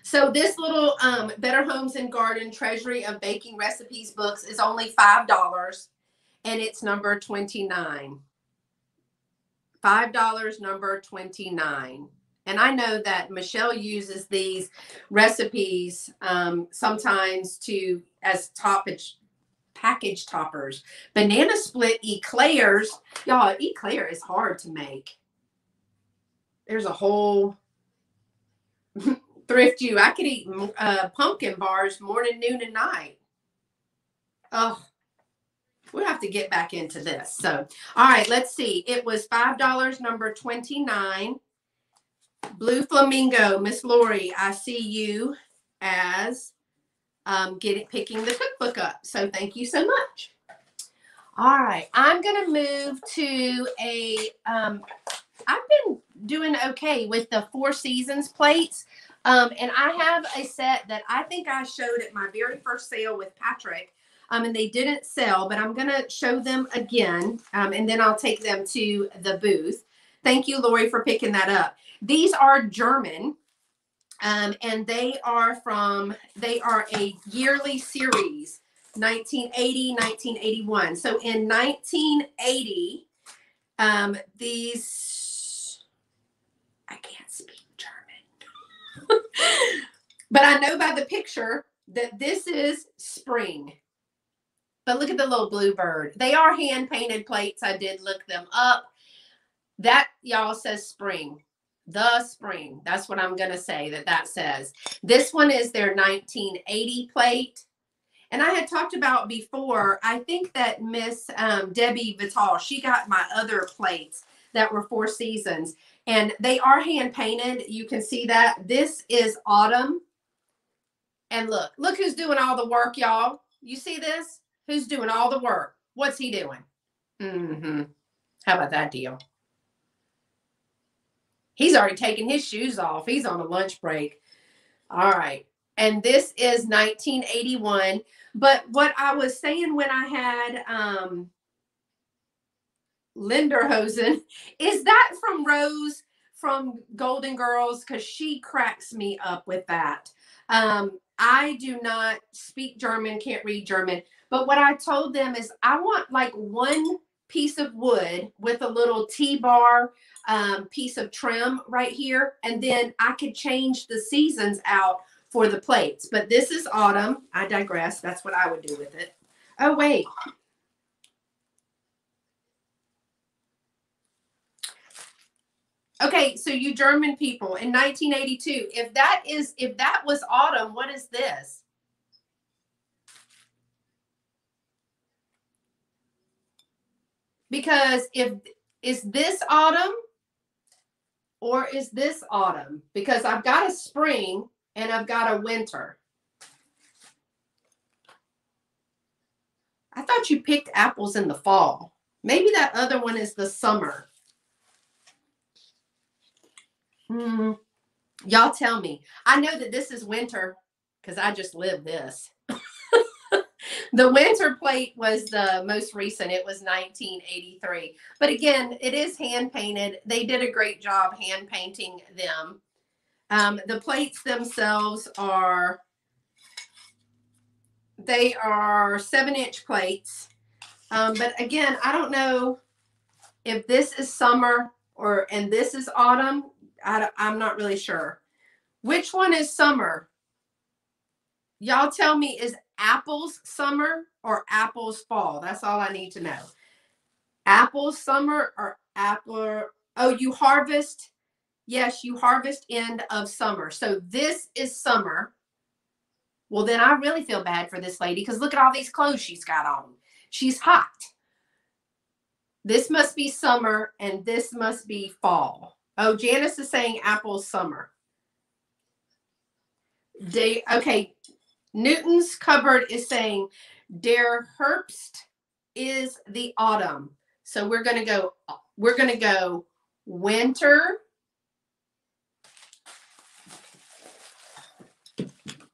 So this little um, Better Homes and Garden Treasury of Baking Recipes books is only $5 and it's number 29. $5 number 29. And I know that Michelle uses these recipes um, sometimes to as toppage package toppers. Banana split eclairs. Y'all, eclair is hard to make. There's a whole [LAUGHS] thrift you. I could eat uh, pumpkin bars morning, noon, and night. Oh, we'll have to get back into this. So, all right, let's see. It was $5, number 29. Blue Flamingo, Miss Lori, I see you as um, getting picking the cookbook up. So thank you so much. All right, I'm going to move to a. Um, I've been doing okay with the Four Seasons plates. Um, and I have a set that I think I showed at my very first sale with Patrick um, and they didn't sell, but I'm going to show them again, um, and then I'll take them to the booth. Thank you, Lori, for picking that up. These are German, um, and they are from, they are a yearly series, 1980, 1981. So in 1980, um, these, I can't speak German, [LAUGHS] but I know by the picture that this is spring. But look at the little bluebird. They are hand painted plates. I did look them up. That y'all says spring. The spring. That's what I'm going to say that that says. This one is their 1980 plate. And I had talked about before, I think that Miss um, Debbie Vital, she got my other plates that were four seasons and they are hand painted. You can see that. This is autumn. And look, look who's doing all the work, y'all. You see this? Who's doing all the work? What's he doing? Mm-hmm. How about that deal? He's already taken his shoes off. He's on a lunch break. All right. And this is 1981. But what I was saying when I had um Linderhosen, [LAUGHS] is that from Rose from Golden Girls? Because she cracks me up with that. Um, I do not speak German, can't read German, but what I told them is I want like one piece of wood with a little T-bar um, piece of trim right here. And then I could change the seasons out for the plates. But this is autumn. I digress. That's what I would do with it. Oh, wait. Okay, so you German people in 1982, if that is if that was autumn, what is this? because if is this autumn or is this autumn? Because I've got a spring and I've got a winter. I thought you picked apples in the fall. Maybe that other one is the summer. Hmm. Y'all tell me. I know that this is winter because I just live this [LAUGHS] the winter plate was the most recent. It was 1983. But again, it is hand painted. They did a great job hand painting them. Um, the plates themselves are they are seven inch plates. Um, but again, I don't know if this is summer or and this is autumn. I, I'm not really sure. Which one is summer? Y'all tell me, is apples summer or apples fall? That's all I need to know. Apples summer or apple. Oh, you harvest. Yes, you harvest end of summer. So this is summer. Well, then I really feel bad for this lady because look at all these clothes she's got on. She's hot. This must be summer and this must be fall. Oh, Janice is saying apple summer. Okay. Newton's cupboard is saying Der Herbst is the autumn. So we're going to go, we're going to go winter.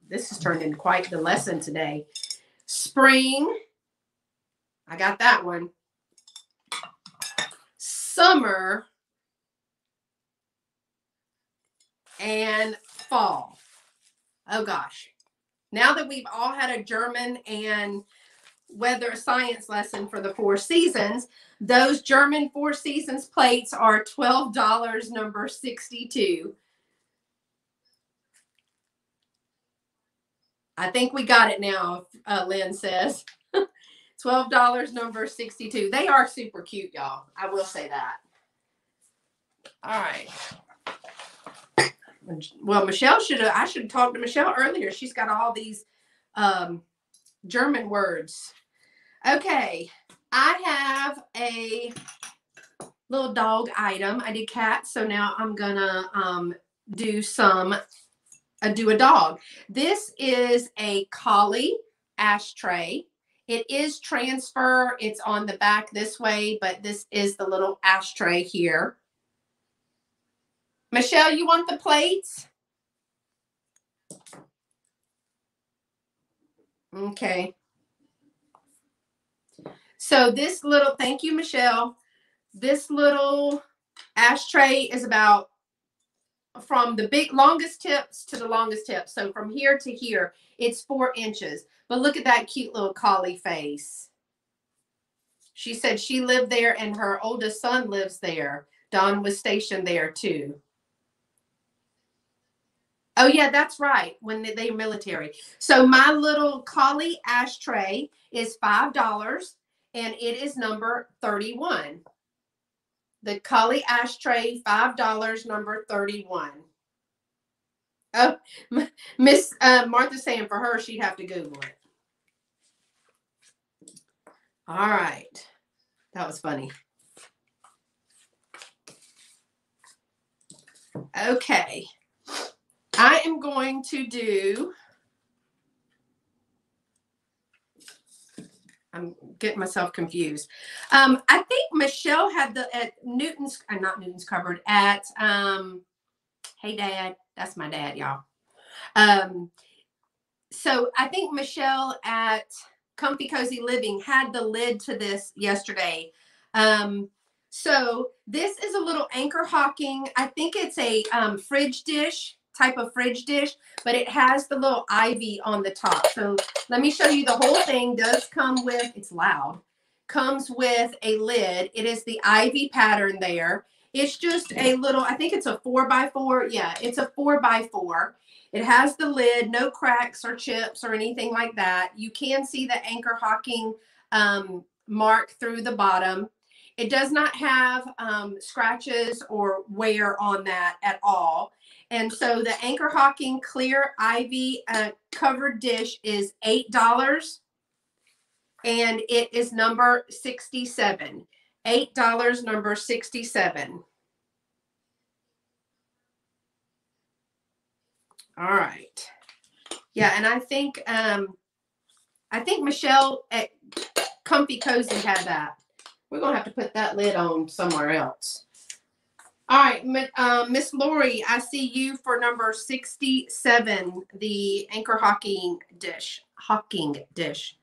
This has turned into quite the lesson today. Spring. I got that one. Summer and fall. Oh gosh. Now that we've all had a German and weather science lesson for the four seasons. Those German four seasons plates are $12, number 62. I think we got it now, uh, Lynn says. [LAUGHS] $12, number 62. They are super cute, y'all. I will say that. All right. Well, Michelle should have, I should have talked to Michelle earlier. She's got all these um, German words Okay, I have a little dog item. I did cats, so now I'm gonna um, do some, uh, do a dog. This is a collie ashtray. It is transfer. It's on the back this way, but this is the little ashtray here. Michelle, you want the plates? Okay. So this little, thank you, Michelle. This little ashtray is about from the big longest tips to the longest tip. So from here to here, it's four inches. But look at that cute little collie face. She said she lived there and her oldest son lives there. Don was stationed there too. Oh yeah, that's right. When they, they military. So my little collie ashtray is five dollars and it is number 31. The Collie ashtray, $5, number 31. Oh, [LAUGHS] Miss uh, Martha saying for her, she'd have to Google it. All right. That was funny. Okay. I am going to do I'm getting myself confused. Um, I think Michelle had the at Newton's, uh, not Newton's cupboard at. Um, hey, Dad, that's my dad, y'all. Um, so I think Michelle at Comfy Cozy Living had the lid to this yesterday. Um, so this is a little anchor hocking. I think it's a um, fridge dish type of fridge dish, but it has the little ivy on the top. So let me show you the whole thing does come with, it's loud, comes with a lid. It is the ivy pattern there. It's just a little, I think it's a four by four. Yeah, it's a four by four. It has the lid, no cracks or chips or anything like that. You can see the anchor hocking um, mark through the bottom. It does not have um, scratches or wear on that at all. And so the Anchor Hocking Clear Ivy uh, covered dish is $8 and it is number 67. $8 number 67. All right. Yeah, and I think um I think Michelle at Comfy Cozy had that. We're gonna have to put that lid on somewhere else. All right, um, Miss Lori, I see you for number 67, the anchor hocking dish. Hocking dish.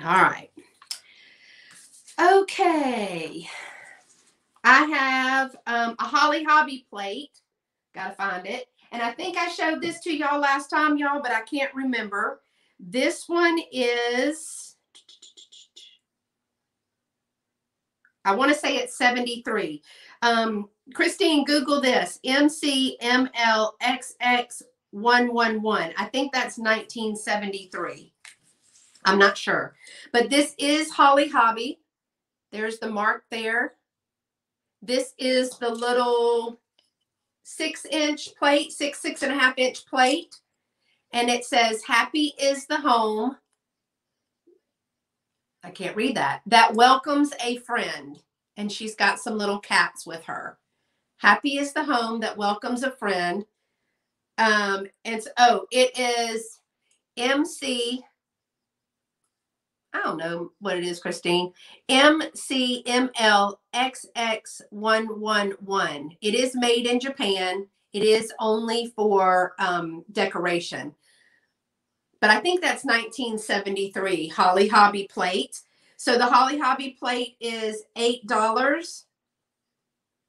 All right. Okay. I have um, a Holly Hobbie plate. Got to find it. And I think I showed this to y'all last time, y'all, but I can't remember. This one is, I want to say it's 73. Um, Christine, Google this MCMLXX111. I think that's 1973. I'm not sure. But this is Holly Hobbie. There's the mark there. This is the little six inch plate, six, six and a half inch plate. And it says, Happy is the home. I can't read that. That welcomes a friend. And she's got some little cats with her. Happy is the home that welcomes a friend. Um, and so, oh, it is MC. I don't know what it is, Christine. MCMLXX111. It is made in Japan. It is only for um, decoration. But I think that's 1973 Holly Hobbie plate. So the Holly Hobbie plate is $8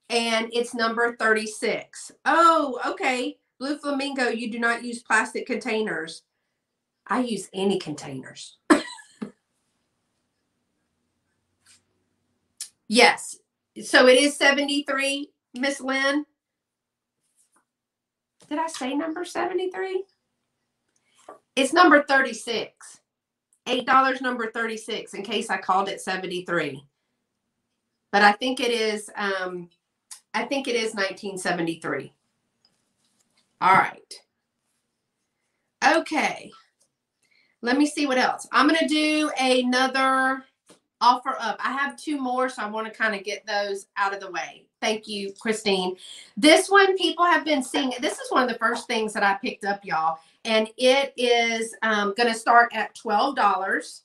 and it's number 36. Oh, okay. Blue Flamingo, you do not use plastic containers. I use any containers. [LAUGHS] yes. So it is 73, Miss Lynn. Did I say number 73? It's number 36. $8 number 36 in case I called it 73. But I think it is um I think it is 1973. All right. Okay. Let me see what else. I'm to do another offer up. I have two more, so I want to kind of get those out of the way. Thank you, Christine. This one, people have been seeing. This is one of the first things that I picked up, y'all. And it is um, going to start at $12.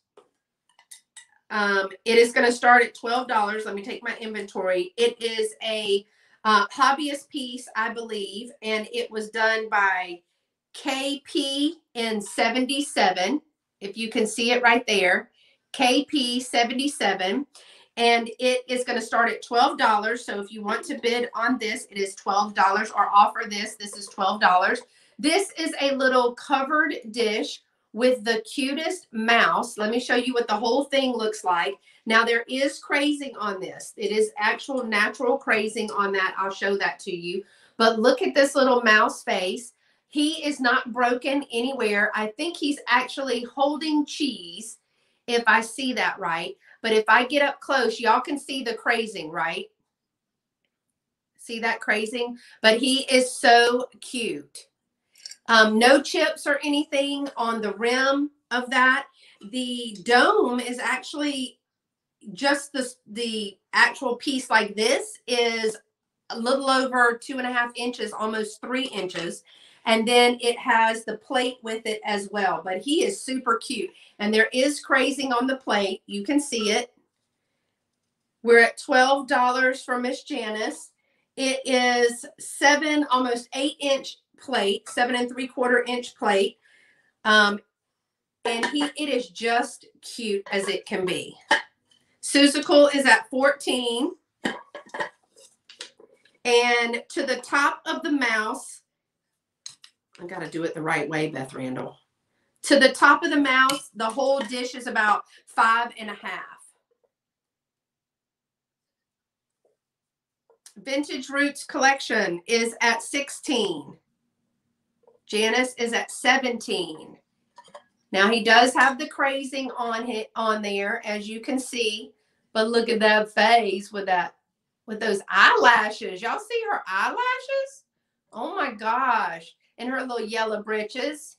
Um, it is going to start at $12. Let me take my inventory. It is a uh, hobbyist piece, I believe, and it was done by KP in 77. If you can see it right there, KP 77. And it is going to start at $12. So if you want to bid on this, it is $12 or offer this. This is $12. This is a little covered dish with the cutest mouse. Let me show you what the whole thing looks like. Now there is crazing on this. It is actual natural crazing on that. I'll show that to you. But look at this little mouse face. He is not broken anywhere. I think he's actually holding cheese, if I see that right. But if I get up close, y'all can see the crazing, right? See that crazing? But he is so cute. Um, no chips or anything on the rim of that. The dome is actually just the, the actual piece like this is a little over two and a half inches, almost three inches. And then it has the plate with it as well. But he is super cute. And there is crazing on the plate. You can see it. We're at $12 for Miss Janice. It is seven, almost eight inch plate, seven and three quarter inch plate. Um, and he, it is just cute as it can be. Seussical is at 14. And to the top of the mouse, I got to do it the right way, Beth Randall. To the top of the mouse, the whole dish is about five and a half. Vintage Roots collection is at 16. Janice is at 17. Now he does have the crazing on it on there, as you can see. But look at that face with that with those eyelashes. Y'all see her eyelashes? Oh my gosh. And her little yellow breeches.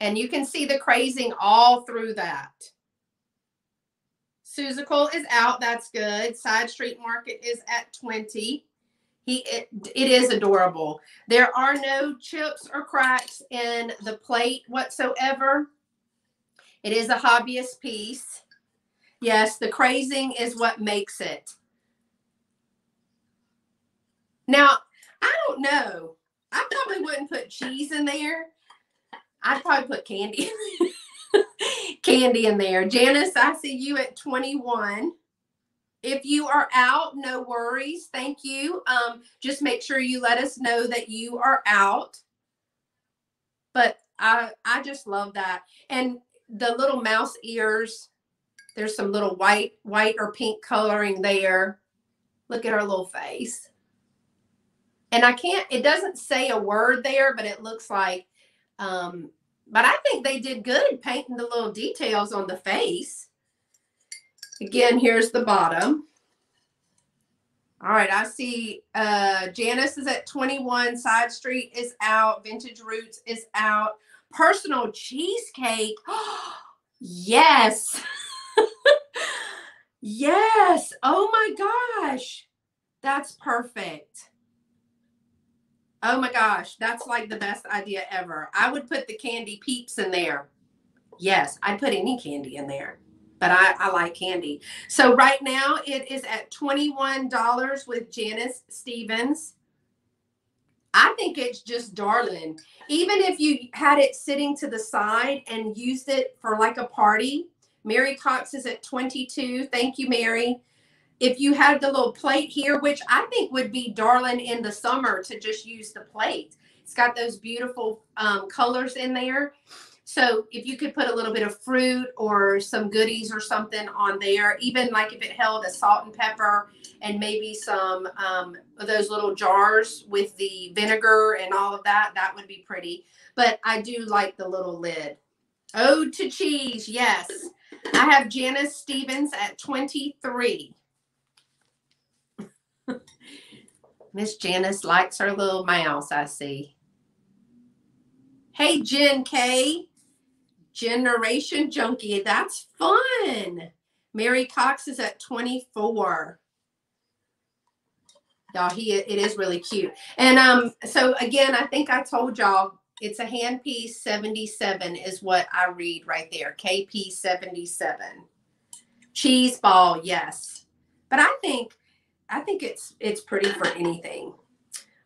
And you can see the crazing all through that. Seussical is out. That's good. Side Street Market is at 20. He it, it is adorable. There are no chips or cracks in the plate whatsoever. It is a hobbyist piece. Yes, the crazing is what makes it. Now, I don't know. I probably wouldn't put cheese in there. I'd probably put candy [LAUGHS] candy in there. Janice, I see you at 21. If you are out, no worries. Thank you. Um, just make sure you let us know that you are out. But I I just love that. And the little mouse ears there's some little white, white or pink coloring there. Look at her little face. And I can't, it doesn't say a word there, but it looks like, um, but I think they did good painting the little details on the face. Again, here's the bottom. All right, I see uh Janice is at 21, Side Street is out, Vintage Roots is out, Personal Cheesecake. [GASPS] yes. [LAUGHS] yes. Oh my gosh. That's perfect. Oh my gosh, that's like the best idea ever. I would put the candy peeps in there. Yes, I'd put any candy in there but I, I like candy. So right now it is at $21 with Janice Stevens. I think it's just darling. Even if you had it sitting to the side and used it for like a party, Mary Cox is at 22. Thank you, Mary. If you had the little plate here, which I think would be darling in the summer to just use the plate. It's got those beautiful um, colors in there. So if you could put a little bit of fruit or some goodies or something on there, even like if it held a salt and pepper and maybe some um, of those little jars with the vinegar and all of that, that would be pretty. But I do like the little lid. Ode to cheese, yes. I have Janice Stevens at 23. [LAUGHS] Miss Janice likes her little mouse, I see. Hey, Jen K. Generation Junkie. That's fun. Mary Cox is at 24. Y'all, he it is really cute. And um, so again, I think I told y'all it's a hand piece 77 is what I read right there. KP 77. Cheese ball, yes. But I think I think it's it's pretty for anything.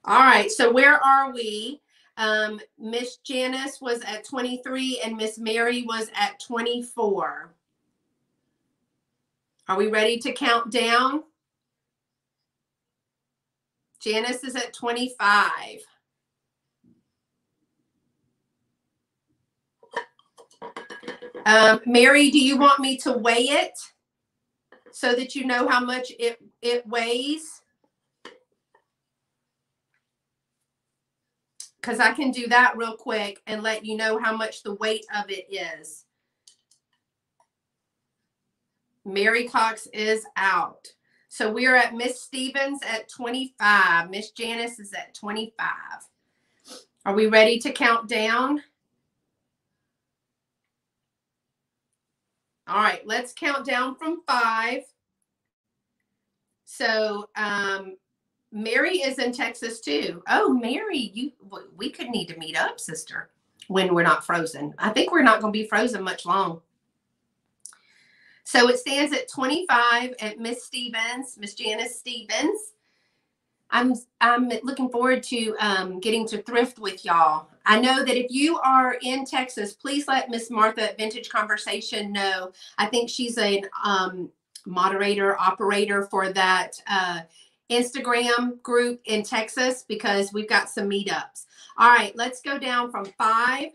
All right, so where are we? Um, Miss Janice was at 23 and Miss Mary was at 24. Are we ready to count down? Janice is at 25. Um, Mary, do you want me to weigh it so that you know how much it, it weighs? Because I can do that real quick and let you know how much the weight of it is. Mary Cox is out. So we're at Miss Stevens at 25. Miss Janice is at 25. Are we ready to count down? All right, let's count down from five. So um, Mary is in Texas too. Oh, Mary, you we could need to meet up, sister, when we're not frozen. I think we're not going to be frozen much long. So it stands at 25 at Miss Stevens, Miss Janice Stevens. I'm I'm looking forward to um, getting to thrift with y'all. I know that if you are in Texas, please let Miss Martha at Vintage Conversation know. I think she's a um, moderator operator for that. Uh, Instagram group in Texas because we've got some meetups. All right, let's go down from five,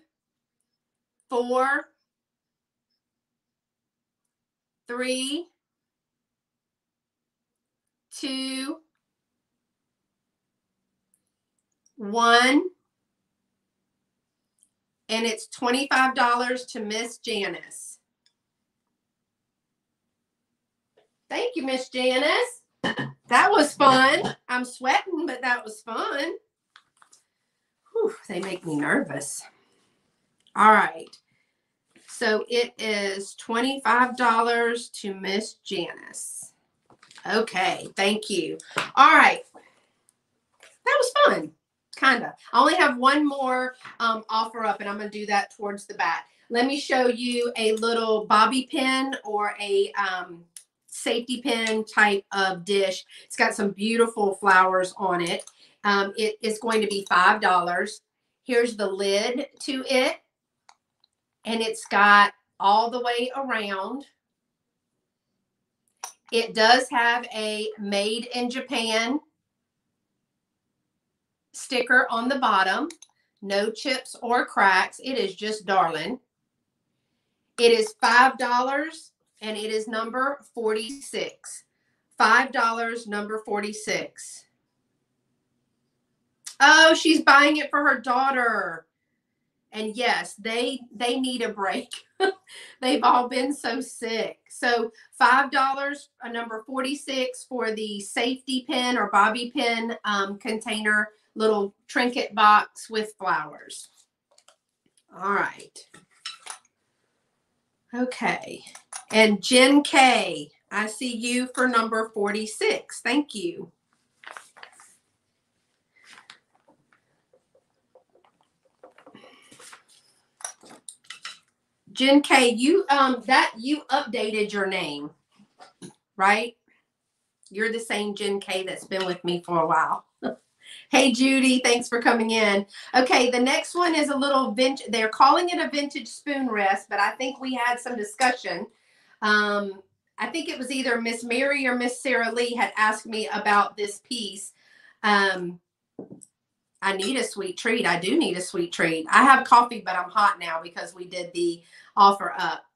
four, three, two, one, and it's $25 to Miss Janice. Thank you, Miss Janice. That was fun. I'm sweating, but that was fun. Whew, they make me nervous. All right. So it is $25 to Miss Janice. Okay, thank you. All right. That was fun. Kind of. I only have one more um, offer up, and I'm going to do that towards the back. Let me show you a little bobby pin or a um, safety pin type of dish. It's got some beautiful flowers on it. Um, it is going to be $5. Here's the lid to it. And it's got all the way around. It does have a made in Japan sticker on the bottom. No chips or cracks. It is just darling. It is $5 and it is number 46. $5, number 46. Oh, she's buying it for her daughter. and yes, they they need a break. [LAUGHS] They've all been so sick. So five dollars, a number forty six for the safety pin or bobby pin um, container, little trinket box with flowers. All right. Okay. And Jen K, I see you for number 46. Thank you. Jen K, you um that you updated your name, right? You're the same Jen K that's been with me for a while. Hey Judy, thanks for coming in. Okay, the next one is a little vintage. They're calling it a vintage spoon rest, but I think we had some discussion. Um, I think it was either Miss Mary or Miss Sarah Lee had asked me about this piece. Um, I need a sweet treat. I do need a sweet treat. I have coffee, but I'm hot now because we did the offer up.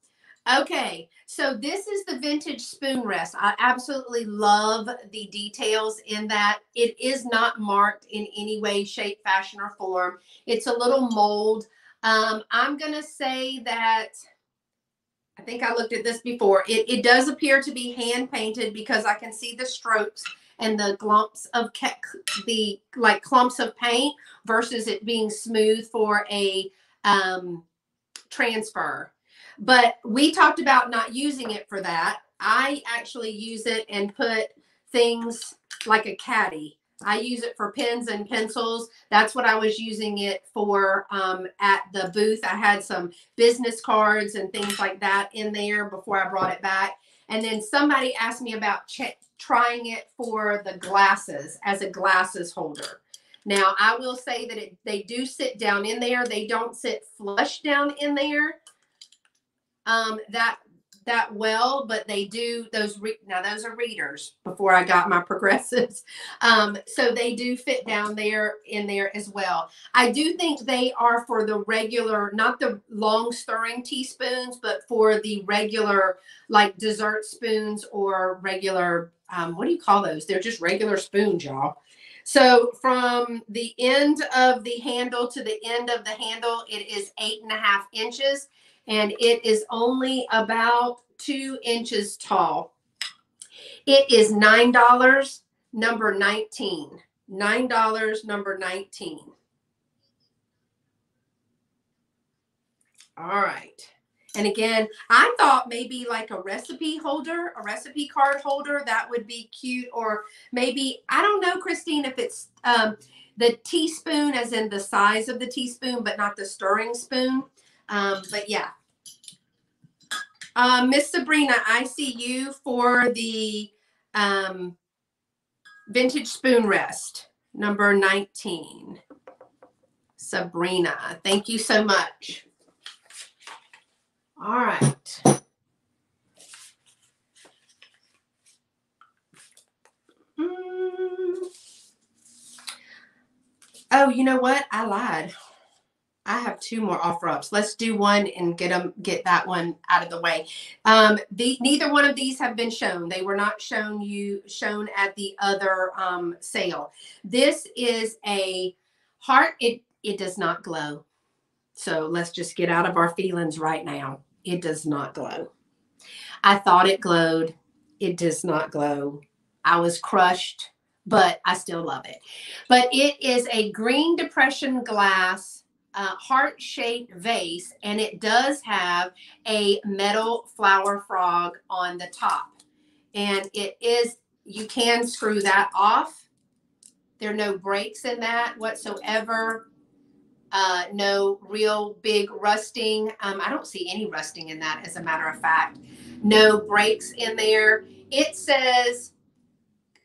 Okay, so this is the vintage spoon rest. I absolutely love the details in that. It is not marked in any way, shape, fashion, or form. It's a little mold. Um, I'm going to say that I think I looked at this before. It, it does appear to be hand painted because I can see the strokes and the clumps of the like clumps of paint versus it being smooth for a um, transfer. But we talked about not using it for that. I actually use it and put things like a caddy. I use it for pens and pencils. That's what I was using it for um, at the booth. I had some business cards and things like that in there before I brought it back. And then somebody asked me about ch- trying it for the glasses as a glasses holder. Now, I will say that it, they do sit down in there. They don't sit flush down in there um, that that well, but they do those. Re- now those are readers. Before I got my [LAUGHS] progressives, um, so they do fit down there in there as well. I do think they are for the regular, not the long stirring teaspoons, but for the regular like dessert spoons or regular. Um, what do you call those? They're just regular spoons, y'all. So from the end of the handle to the end of the handle, it is eight and a half inches and it is only about two inches tall. It is $9, number 19. $9, number 19. All right. And again, I thought maybe like a recipe holder, a recipe card holder, that would be cute. Or maybe, I don't know, Christine, if it's um, the teaspoon, as in the size of the teaspoon, but not the stirring spoon. Um, but yeah. Uh, Miss Sabrina, I see you for the um, vintage spoon rest, number 19. Sabrina, thank you so much. All right. Mm. Oh, you know what? I lied. I have two more offer ups. Let's do one and get them get that one out of the way. Um, the neither one of these have been shown. They were not shown you shown at the other um, sale. This is a heart. It it does not glow. So let's just get out of our feelings right now. It does not glow. I thought it glowed. It does not glow. I was crushed, but I still love it. But it is a green depression glass uh, heart shaped vase and it does have a metal flower frog on the top. And it is, you can screw that off. There are no breaks in that whatsoever. Uh, no real big rusting. Um, I don't see any rusting in that, as a matter of fact. No breaks in there. It says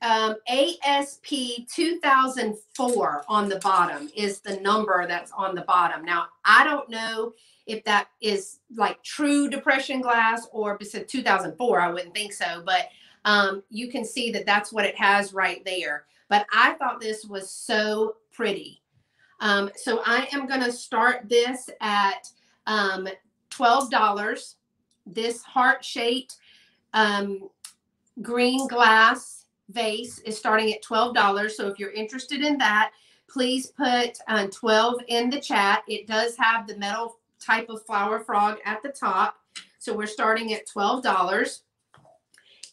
um, ASP 2004 on the bottom is the number that's on the bottom. Now, I don't know if that is like true depression glass or if it's 2004. I wouldn't think so, but um, you can see that that's what it has right there. But I thought this was so pretty. Um, so I am going to start this at um, $12. This heart shaped um, green glass vase is starting at $12. So if you're interested in that, please put uh, 12 in the chat. It does have the metal type of flower frog at the top. So we're starting at $12.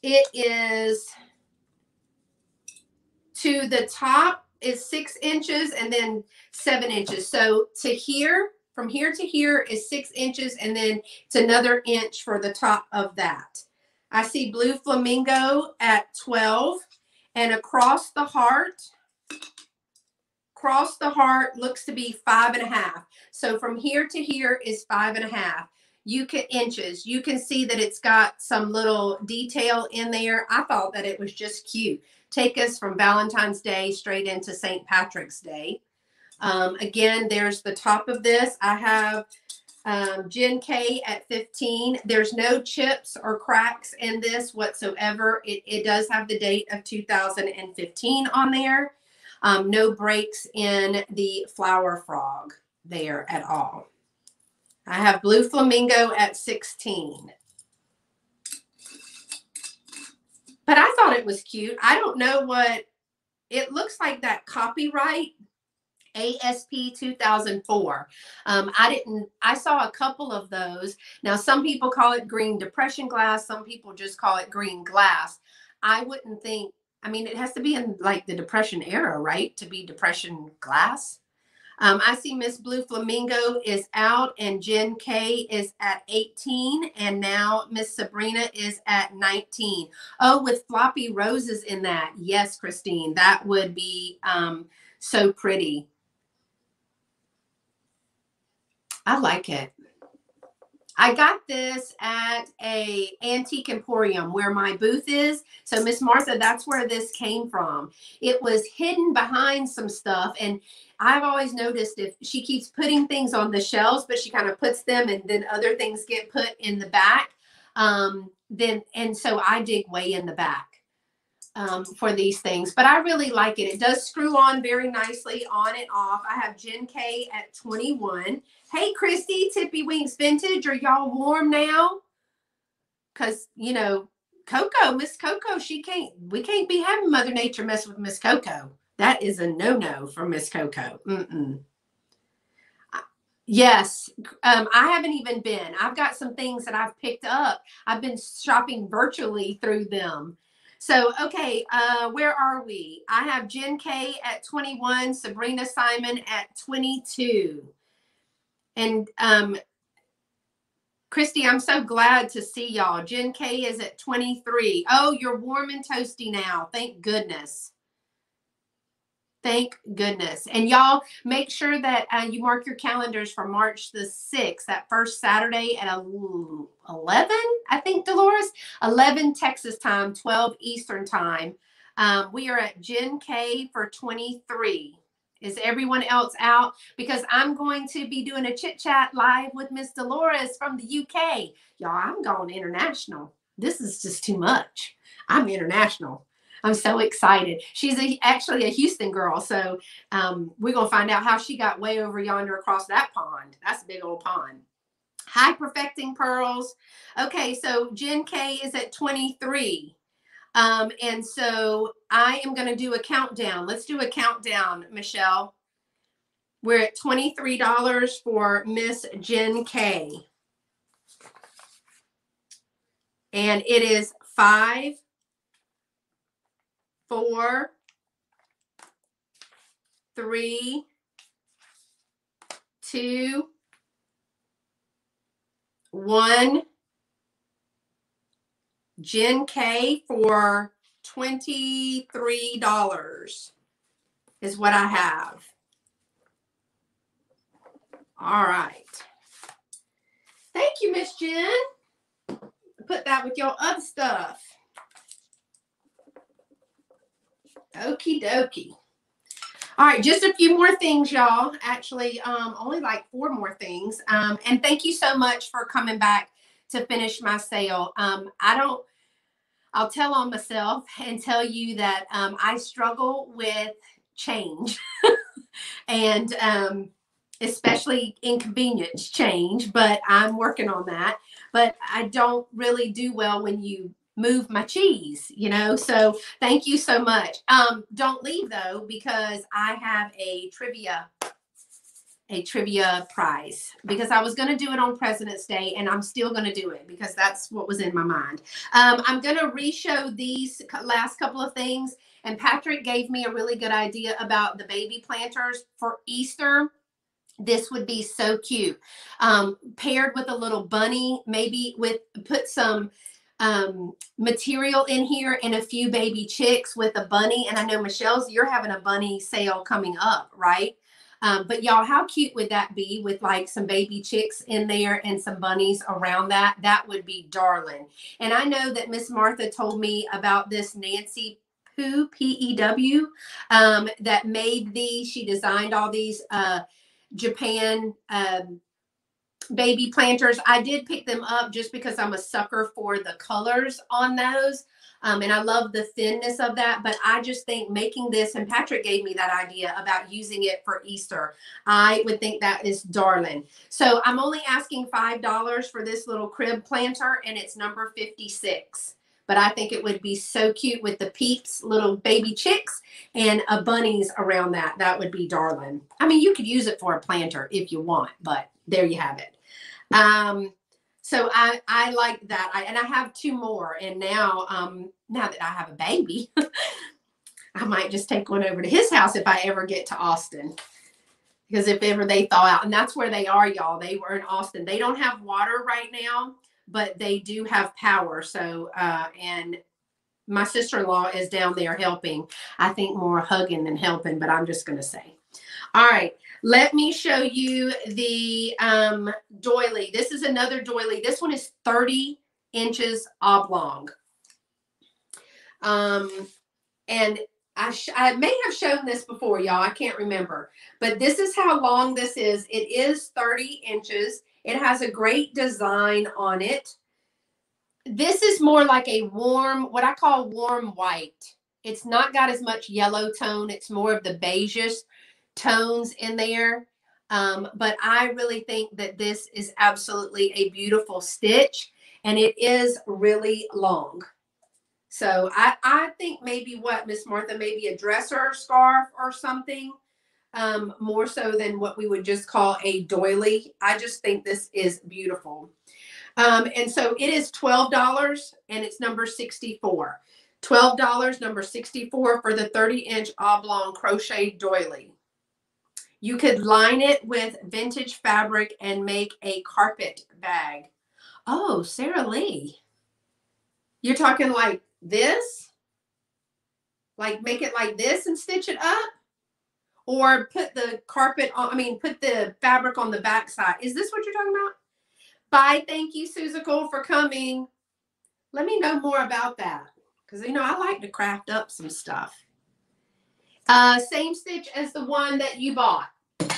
It is to the top is six inches and then seven inches. So to here, from here to here is six inches and then it's another inch for the top of that. I see blue flamingo at 12 and across the heart, across the heart looks to be five and a half. So from here to here is five and a half. You can inches. You can see that it's got some little detail in there. I thought that it was just cute. Take us from Valentine's Day straight into St. Patrick's Day. Um, again, there's the top of this. I have um, Jen K at 15. There's no chips or cracks in this whatsoever. It, it does have the date of 2015 on there. Um, no breaks in the flower frog there at all. I have blue flamingo at 16. But I thought it was cute. I don't know what it looks like that copyright ASP 2004. Um, I didn't, I saw a couple of those. Now, some people call it green depression glass, some people just call it green glass. I wouldn't think, I mean, it has to be in like the depression era, right? To be depression glass. Um, I see Miss Blue Flamingo is out and Jen K is at 18 and now Miss Sabrina is at 19. Oh, with floppy roses in that. Yes, Christine, that would be um, so pretty. I like it. I got this at a antique emporium where my booth is. So Miss Martha, that's where this came from. It was hidden behind some stuff and I've always noticed if she keeps putting things on the shelves, but she kind of puts them and then other things get put in the back. Um, then and so I dig way in the back um, for these things, but I really like it. It does screw on very nicely on and off. I have Jen K at 21 Hey, Christy, Tippy Winks Vintage, are y'all warm now? Because, you know, Coco, Miss Coco, she can't, we can't be having Mother Nature mess with Miss Coco. That is a no no for Miss Coco. Mm-mm. Yes, um, I haven't even been. I've got some things that I've picked up. I've been shopping virtually through them. So, okay, uh, where are we? I have Jen K at 21, Sabrina Simon at 22. And um, Christy, I'm so glad to see y'all. Jen K is at 23. Oh, you're warm and toasty now. Thank goodness. Thank goodness. And y'all make sure that uh, you mark your calendars for March the 6th, that first Saturday at 11, I think, Dolores, 11 Texas time, 12 Eastern time. Um, we are at Jen K for 23. Is everyone else out? Because I'm going to be doing a chit chat live with Miss Dolores from the UK. Y'all, I'm going international. This is just too much. I'm international. I'm so excited. She's a, actually a Houston girl. So um, we're going to find out how she got way over yonder across that pond. That's a big old pond. Hi, Perfecting Pearls. Okay, so Jen K is at 23. Um, and so I am going to do a countdown. Let's do a countdown, Michelle. We're at $23 for Miss Jen K. And it is five, four, three, two, one. Jen K for $23 is what I have. All right. Thank you, Miss Jen. Put that with your other stuff. Okie dokie. All right, just a few more things, y'all. Actually, um, only like four more things. Um, and thank you so much for coming back to finish my sale. Um, I don't I'll tell on myself and tell you that um, I struggle with change [LAUGHS] and um, especially inconvenience change, but I'm working on that. But I don't really do well when you move my cheese, you know. So thank you so much. Um, don't leave though, because I have a trivia, a trivia prize because I was going to do it on President's Day and I'm still going to do it because that's what was in my mind. Um, I'm going to re-show these last couple of things. And Patrick gave me a really good idea about the baby planters for Easter this would be so cute um, paired with a little bunny maybe with put some um, material in here and a few baby chicks with a bunny. And I know Michelle's, you're having a bunny sale coming up, right? Um, but y'all, how cute would that be with like some baby chicks in there and some bunnies around that? That would be darling. And I know that Miss Martha told me about this Nancy Pew, P-E-W, um, that made these. She designed all these uh, Japan um, baby planters. I did pick them up just because I'm a sucker for the colors on those. Um, and I love the thinness of that. But I just think making this, and Patrick gave me that idea about using it for Easter. I would think that is darling. So I'm only asking $5 for this little crib planter, and it's number 56. But I think it would be so cute with the peeps, little baby chicks, and a bunnies around that. That would be darling. I mean, you could use it for a planter if you want, but there you have it. Um, so I I like that. I, and I have two more. And now um now that I have a baby, [LAUGHS] I might just take one over to his house if I ever get to Austin. Because if ever they thaw out, and that's where they are, y'all. They were in Austin. They don't have water right now, but they do have power. So uh and my sister-in-law is down there helping. I think more hugging than helping, but I'm just gonna say. All right. Let me show you the um, doily. This is another doily. This one is 30 inches oblong. Um, and I, I may have shown this before, y'all. I can't remember. But this is how long this is. It is 30 inches. It has a great design on it. This is more like a warm, what I call warm white. It's not got as much yellow tone. It's more of the beiges tones in there. Um, but I really think that this is absolutely a beautiful stitch and it is really long. So I, I think maybe what Miss Martha, maybe a dresser scarf or something um, more so than what we would just call a doily. I just think this is beautiful. Um, and so it is $12 and it's number 64. $12, number 64 for the 30 inch oblong crochet doily. You could line it with vintage fabric and make a carpet bag. Oh, Sarah Lee. You're talking like this? Like make it like this and stitch it up? Or put the carpet on, I mean, put the fabric on the back side. Is this what you're talking about? Bye. Thank you, Susical, for coming. Let me know more about that. Because, you know, I like to craft up some stuff. Uh, same stitch as the one that you bought.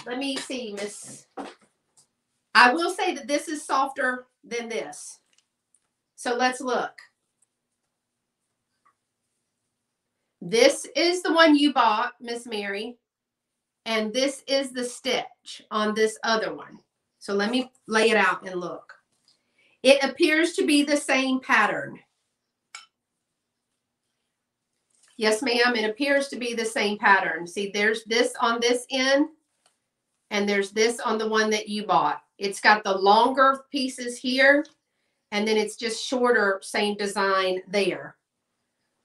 Let me see, Miss. I will say that this is softer than this. So let's look. This is the one you bought, Miss Mary. And this is the stitch on this other one. So let me lay it out and look. It appears to be the same pattern. Yes, ma'am. It appears to be the same pattern. See, there's this on this end and there's this on the one that you bought. It's got the longer pieces here and then it's just shorter, same design there.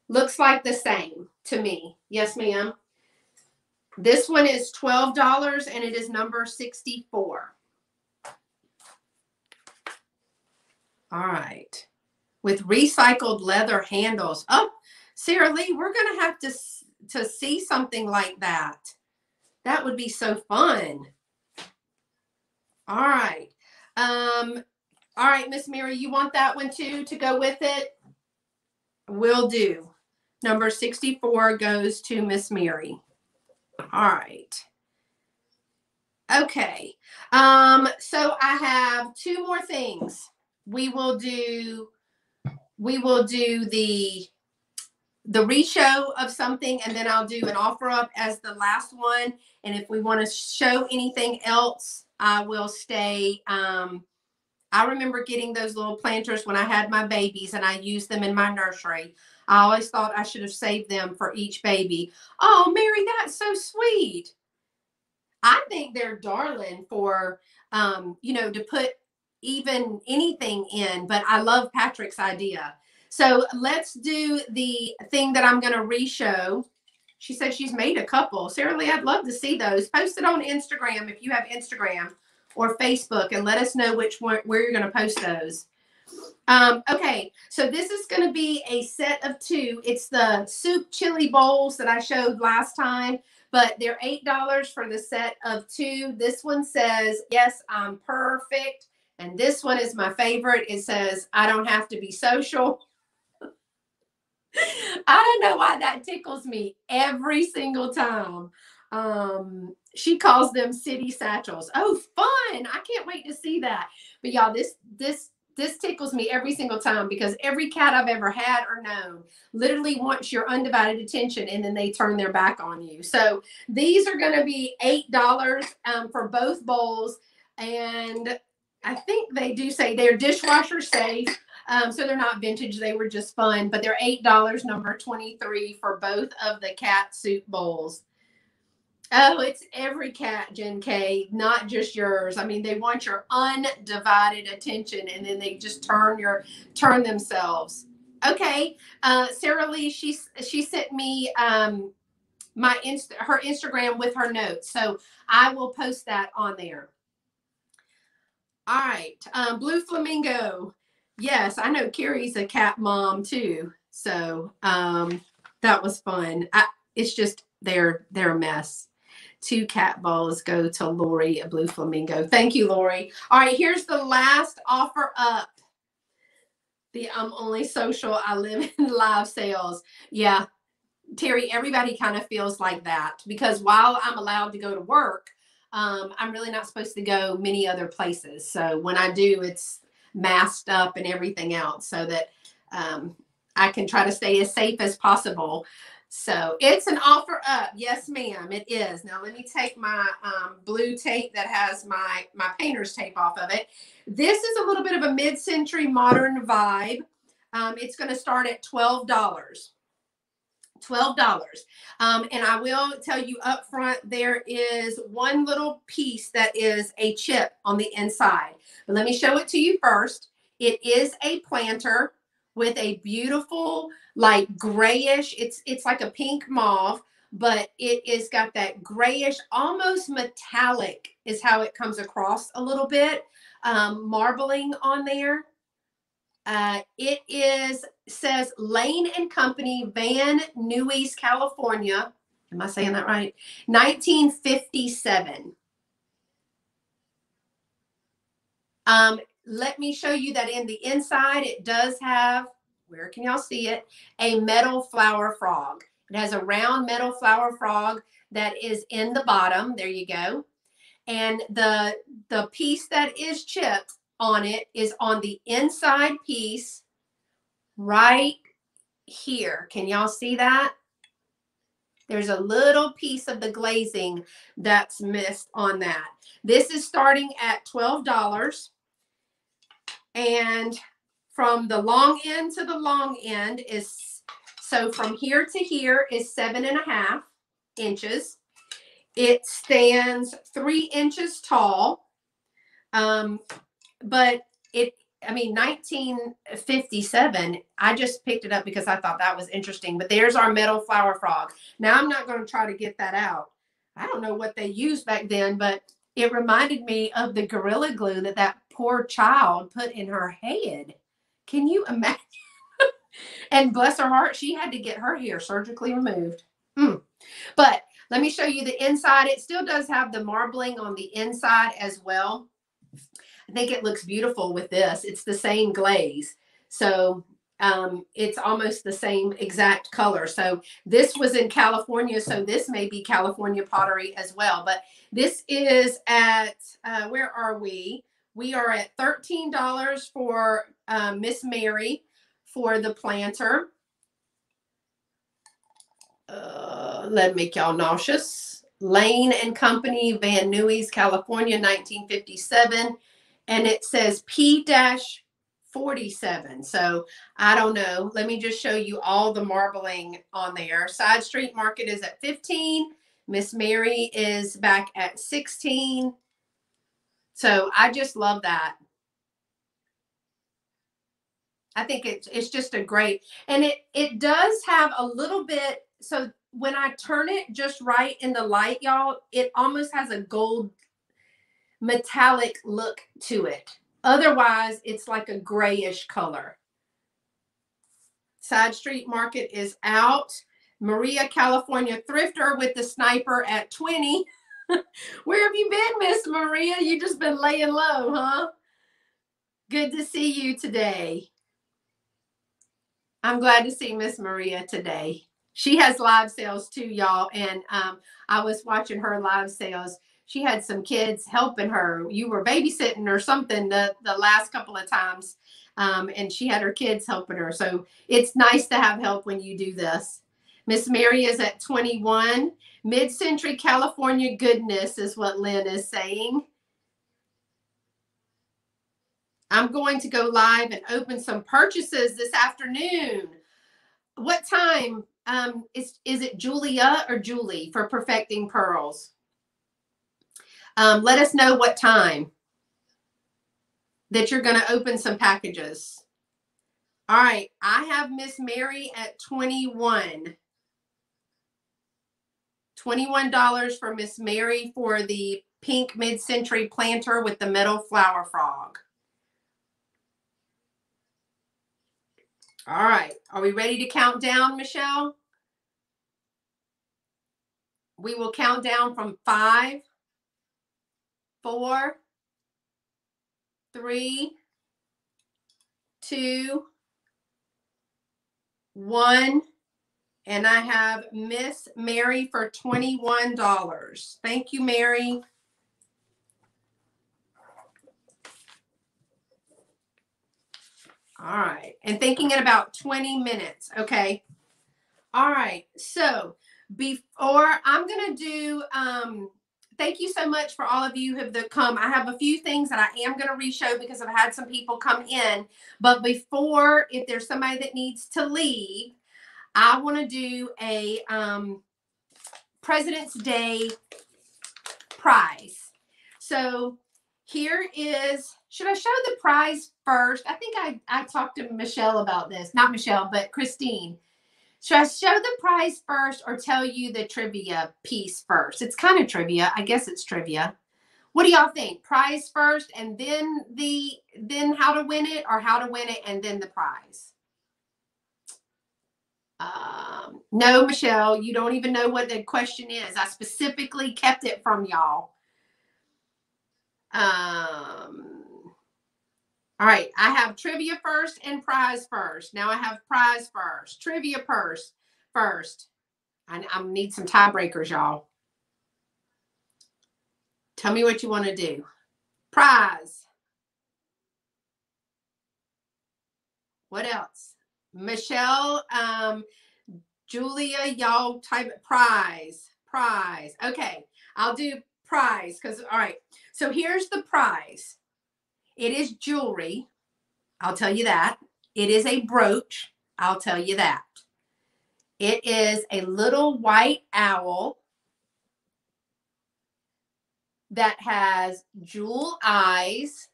Looks like the same to me. Yes, ma'am. This one is $12 and it is number 64. All right. With recycled leather handles. Oh, Sarah Lee, we're going to have to, to see something like that. That would be so fun. All right. Um, all right, Miss Mary, you want that one too to go with it? Will do. Number 64 goes to Miss Mary. All right. Okay. Um, so I have two more things. We will do we will do the the re-show of something and then I'll do an offer up as the last one. And if we want to show anything else, I will stay um, I remember getting those little planters when I had my babies and I used them in my nursery. I always thought I should have saved them for each baby. Oh, Mary, that's so sweet. I think they're darling for, um, you know, to put even anything in, but I love Patrick's idea. So let's do the thing that I'm going to re-show. She said she's made a couple. Sarah Lee, I'd love to see those. Post it on Instagram if you have Instagram or Facebook and let us know which one where you're going to post those. Um, okay, so this is going to be a set of two. It's the soup chili bowls that I showed last time, but they're $8 for the set of two. This one says, yes, I'm perfect. And this one is my favorite. It says, I don't have to be social. [LAUGHS] I don't know why that tickles me every single time. Um, she calls them city satchels. Oh, fun. I can't wait to see that. But y'all, this this this tickles me every single time because every cat I've ever had or known literally wants your undivided attention and then they turn their back on you. So these are going to be $8 um, for both bowls. And I think they do say they're dishwasher safe. Um, so they're not vintage. They were just fun, but they're $8, number 23 for both of the cat soup bowls. Oh, it's every cat, Jen K, not just yours. I mean, they want your undivided attention and then they just turn your turn themselves. Okay. Uh, Sarah Lee, she she sent me um my inst her Instagram with her notes. So I will post that on there. All right. Um, Blue Flamingo. Yes, I know Carrie's a cat mom too. So um that was fun. I, it's just they're they're a mess two cat balls go to Lori, a blue flamingo. Thank you, Lori. All right, here's the last offer up. The I'm only social, I live [LAUGHS] in live sales. Yeah, Terry, everybody kind of feels like that because while I'm allowed to go to work, um, I'm really not supposed to go many other places. So when I do, it's masked up and everything else so that um, I can try to stay as safe as possible. So it's an offer up. Yes, ma'am, it is. Now let me take my um, blue tape that has my, my painter's tape off of it. This is a little bit of a mid-century modern vibe. Um, it's going to start at $12. $12. Um, and I will tell you up front, there is one little piece that is a chip on the inside. But let me show it to you first. It is a planter with a beautiful like grayish it's it's like a pink mauve but it is got that grayish almost metallic is how it comes across a little bit um, marbling on there uh, it is says lane and company van nuys california am i saying that right 1957 um, let me show you that in the inside, it does have, where can y'all see it? A metal flower frog. It has a round metal flower frog that is in the bottom. There you go. And the, the piece that is chipped on it is on the inside piece right here. Can y'all see that? There's a little piece of the glazing that's missed on that. This is starting at $12. And from the long end to the long end is, so from here to here is seven and a half inches. It stands three inches tall. Um, but it, I mean, 1957, I just picked it up because I thought that was interesting. But there's our metal flower frog. Now I'm not going to try to get that out. I don't know what they used back then, but it reminded me of the Gorilla Glue that that poor child put in her head. Can you imagine? [LAUGHS] and bless her heart, she had to get her hair surgically removed. Mm. But let me show you the inside. It still does have the marbling on the inside as well. I think it looks beautiful with this. It's the same glaze. So um, it's almost the same exact color. So this was in California. So this may be California pottery as well. But this is at, uh, where are we? We are at $13 for uh, Miss Mary for the planter. Uh, let me make y'all nauseous. Lane and Company, Van Nuys, California, 1957. And it says P dash 47. So I don't know. Let me just show you all the marbling on there. Side Street Market is at 15. Miss Mary is back at 16. So I just love that. I think it's it's just a great and it it does have a little bit so when I turn it just right in the light y'all it almost has a gold metallic look to it. Otherwise, it's like a grayish color. Side Street Market is out. Maria, California Thrifter with the sniper at 20. [LAUGHS] Where have you been, Miss Maria? You just been laying low, huh? Good to see you today. I'm glad to see Miss Maria today. She has live sales too, y'all. And um, I was watching her live sales she had some kids helping her. You were babysitting or something the, the last couple of times. Um, and she had her kids helping her. So it's nice to have help when you do this. Miss Mary is at 21. Mid century California goodness is what Lynn is saying. I'm going to go live and open some purchases this afternoon. What time um, is, is it Julia or Julie for Perfecting Pearls? Um, let us know what time that you're going to open some packages. All right. I have Miss Mary at 21. $21 for Miss Mary for the pink mid-century planter with the metal flower frog. All right. Are we ready to count down, Michelle? We will count down from five, four, three, two, one. And I have Miss Mary for $21. Thank you, Mary. All right. And thinking in about 20 minutes. Okay. All right. So before I'm going to do um, thank you so much for all of you who have the come. I have a few things that I am going to re-show because I've had some people come in. But before, if there's somebody that needs to leave, I want to do a um, President's Day prize. So here is, should I show the prize first? I think I, I talked to Michelle about this, not Michelle, but Christine. Should I show the prize first or tell you the trivia piece first? It's kind of trivia. I guess it's trivia. What do y'all think? Prize first and then the then how to win it or how to win it and then the prize? Um, no, Michelle, you don't even know what the question is. I specifically kept it from y'all. Um, all right, I have trivia first and prize first. Now I have prize first, trivia first. First, I, I need some tiebreakers, y'all. Tell me what you want to do. Prize. What else? Michelle, um, Julia, y'all type prize, prize. Okay, I'll do prize because, all right. So here's the prize. It is jewelry. I'll tell you that. It is a brooch. I'll tell you that. It is a little white owl that has jewel eyes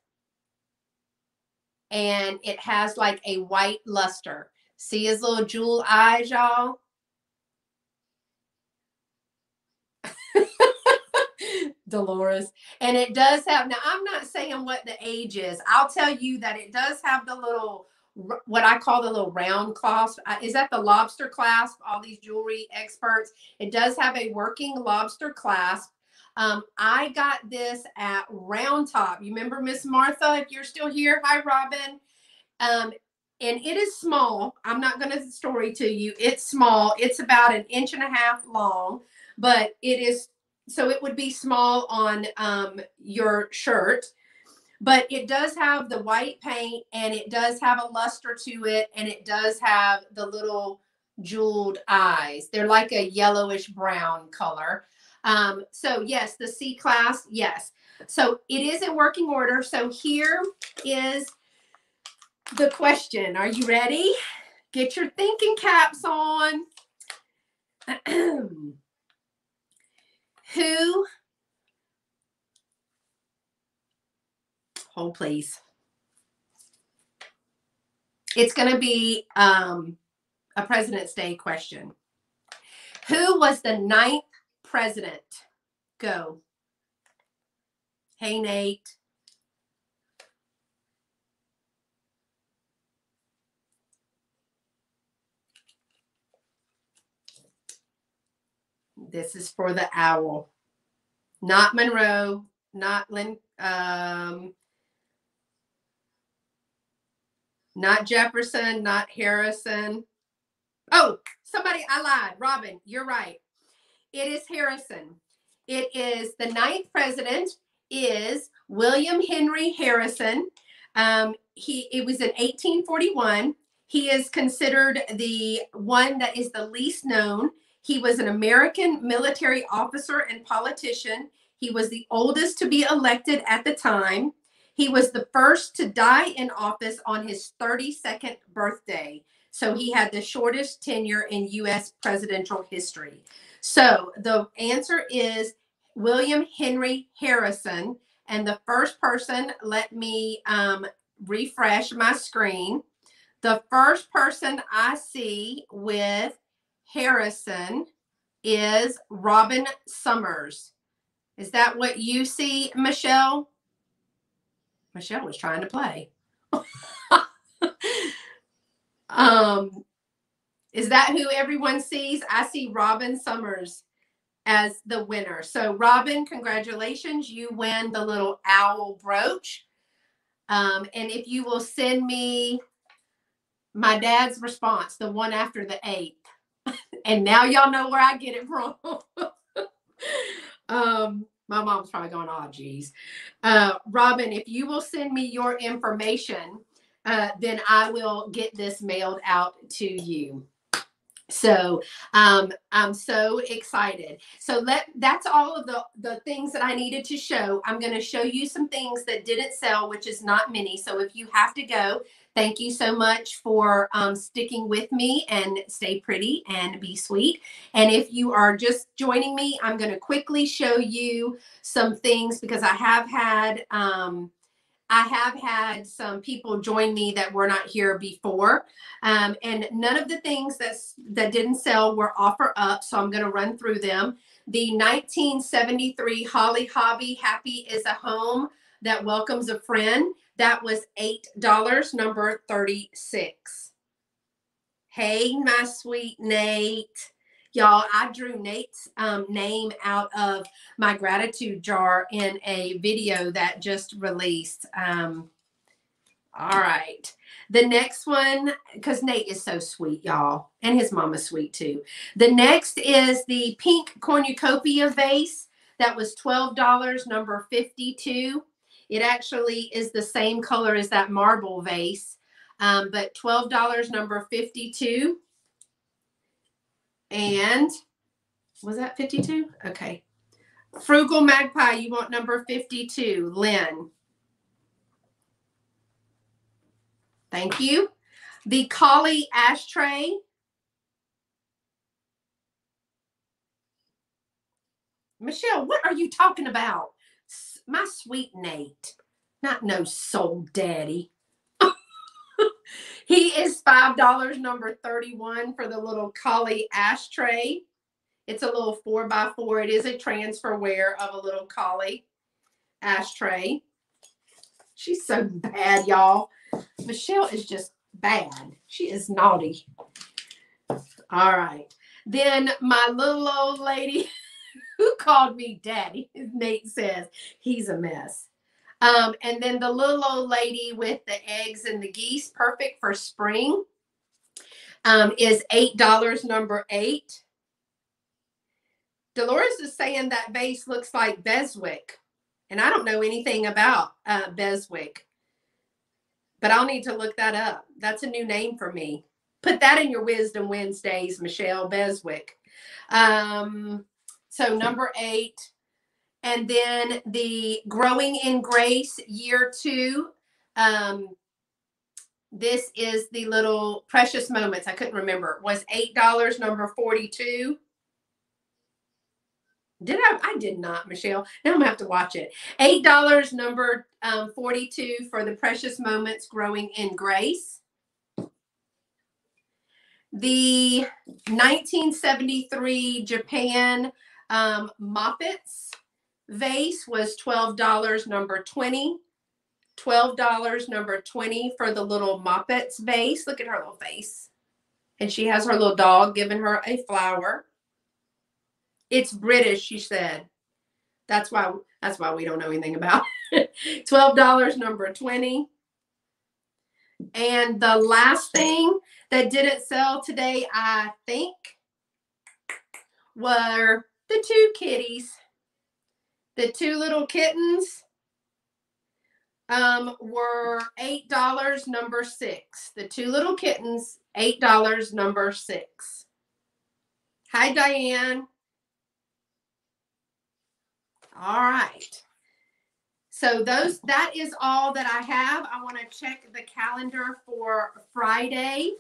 and it has like a white luster. See his little jewel eyes, y'all? Dolores. And it does have, now I'm not saying what the age is. I'll tell you that it does have the little, what I call the little round clasp. Is that the lobster clasp? All these jewelry experts. It does have a working lobster clasp. Um, I got this at Round Top. You remember Miss Martha? If you're still here, hi Robin. Um, and it is small. I'm not going to story to you. It's small. It's about an inch and a half long, but it is so it would be small on um, your shirt but it does have the white paint and it does have a luster to it and it does have the little jeweled eyes they're like a yellowish brown color um, so yes the c class yes So it is in working order. So here is the question. Are you ready? Get your thinking caps on. [CLEARS THROAT] Who, hold please. It's going to be um, a President's Day question. Who was the ninth president? Go. Hey, Nate. This is for the owl. Not Monroe, not Lynn, um, not Jefferson, not Harrison. Oh, somebody, I lied. Robin, you're right. It is Harrison. It is the ninth president is William Henry Harrison. Um, he it was in 1841. He is considered the one that is the least known. He was an American military officer and politician. He was the oldest to be elected at the time. He was the first to die in office on his 32nd birthday. So he had the shortest tenure in US presidential history. So the answer is William Henry Harrison. And the first person, let me um, refresh my screen. The first person I see with Harrison is Robin Summers. Is that what you see, Michelle? Michelle was trying to play. [LAUGHS] um, is that who everyone sees? I see Robin Summers as the winner. So, Robin, congratulations. You win the little owl brooch. Um, and if you will send me my dad's response, the one after the eighth. And now y'all know where I get it from. [LAUGHS] um, my mom's probably going, oh, geez. Uh, Robin, if you will send me your information, uh, then I will get this mailed out to you. So um, I'm so excited. So let that's all of the the things that I needed to show. I'm going to show you some things that didn't sell, which is not many. So if you have to go, thank you so much for um, sticking with me and stay pretty and be sweet. And if you are just joining me, I'm going to quickly show you some things because I have had. Um, I have had some people join me that were not here before, um, and none of the things that that didn't sell were offer up. So I'm going to run through them. The 1973 Holly Hobbie Happy is a Home that welcomes a friend. That was eight dollars, number 36. Hey, my sweet Nate. Y'all, I drew Nate's um, name out of my gratitude jar in a video that just released. Um, all right. The next one, because Nate is so sweet, y'all, and his mama's sweet too. The next is the pink cornucopia vase. That was $12, number 52. It actually is the same color as that marble vase, um, but $12, number 52. And was that 52? Okay. Frugal Magpie, you want number 52, Lynn. Thank you. The Collie ashtray. Michelle, what are you talking about? My sweet Nate. Not no soul daddy. [LAUGHS] he is $5, number 31 for the little Collie ashtray. It's a little four by four. It is a transferware of a little Collie ashtray. She's so bad, y'all. Michelle is just bad. She is naughty. All right. Then my little old lady [LAUGHS] [LAUGHS] who called me daddy, [LAUGHS] Nate says, he's a mess. Um, and then the little old lady with the eggs and the geese, perfect for spring, um, is $8, number eight. Dolores is saying that vase looks like Beswick. And I don't know anything about uh, Beswick, but I'll need to look that up. That's a new name for me. Put that in your Wisdom Wednesdays, Michelle Beswick. Um, so number eight. And then the Growing in Grace year two. Um, this is the little precious moments. I couldn't remember. Was eight dollars number forty-two. Did I? I did not, Michelle. Now I'm gonna have to watch it. Eight dollars number um, forty-two for the precious moments growing in grace. The 1973 Japan um, Moppets vase was $12, number 20. $12, number 20 for the little Moppets vase. Look at her little face. And she has her little dog giving her a flower. It's British, she said. That's why that's why we don't know anything about it. [LAUGHS] $12, number 20. And the last thing that didn't sell today, I think, were the two kitties. The two little kittens um, were $8, number six. The two little kittens, $8, number six. Hi, Diane. All right. So those that is all that I have. I want to check the calendar for Friday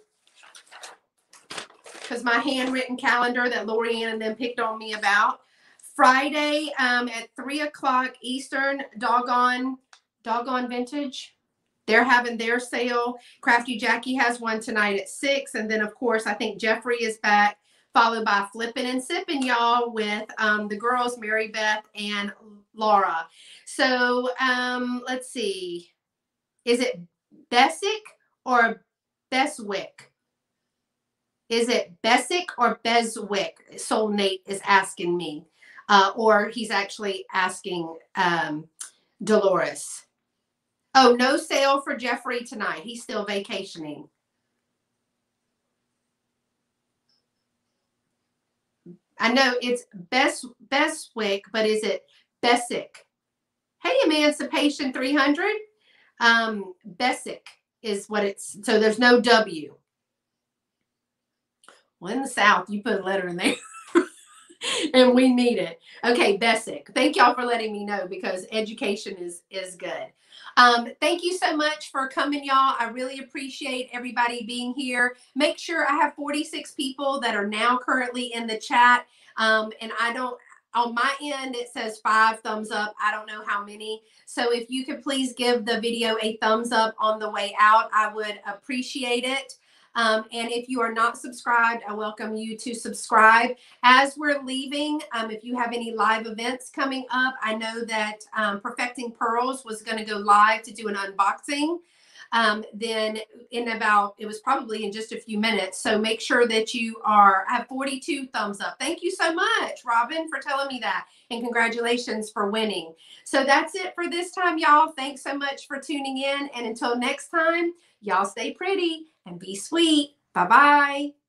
because my handwritten calendar that Lorianne and then picked on me about. Friday um, at three o'clock Eastern, doggone, doggone vintage. They're having their sale. Crafty Jackie has one tonight at six. And then, of course, I think Jeffrey is back, followed by Flipping and Sipping, y'all, with um, the girls, Mary Beth and Laura. So um, let's see. Is it Bessick or Beswick? Is it Bessick or Beswick? Soul Nate is asking me. Uh, or he's actually asking um, Dolores. Oh, no sale for Jeffrey tonight. He's still vacationing. I know it's Best Bestwick, but is it Bessick? Hey, Emancipation 300. Um, is what it's. So there's no W. Well, in the South, you put a letter in there. [LAUGHS] and we need it. Okay, Bessick. Thank y'all for letting me know because education is is good. Um, thank you so much for coming, y'all. I really appreciate everybody being here. Make sure I have 46 people that are now currently in the chat. Um, and I don't on my end it says five thumbs up i don't know how many so if you could please give the video a thumbs up on the way out i would appreciate it um, and if you are not subscribed, I welcome you to subscribe. As we're leaving, um, if you have any live events coming up, I know that um, Perfecting Pearls was going to go live to do an unboxing. Um, then in about it was probably in just a few minutes. So make sure that you are I have 42 thumbs up. Thank you so much robin for telling me that. And congratulations for winning. So that's it for this time y'all. Thanks so much for tuning in. And until next time y'all stay pretty and be sweet. Bye bye.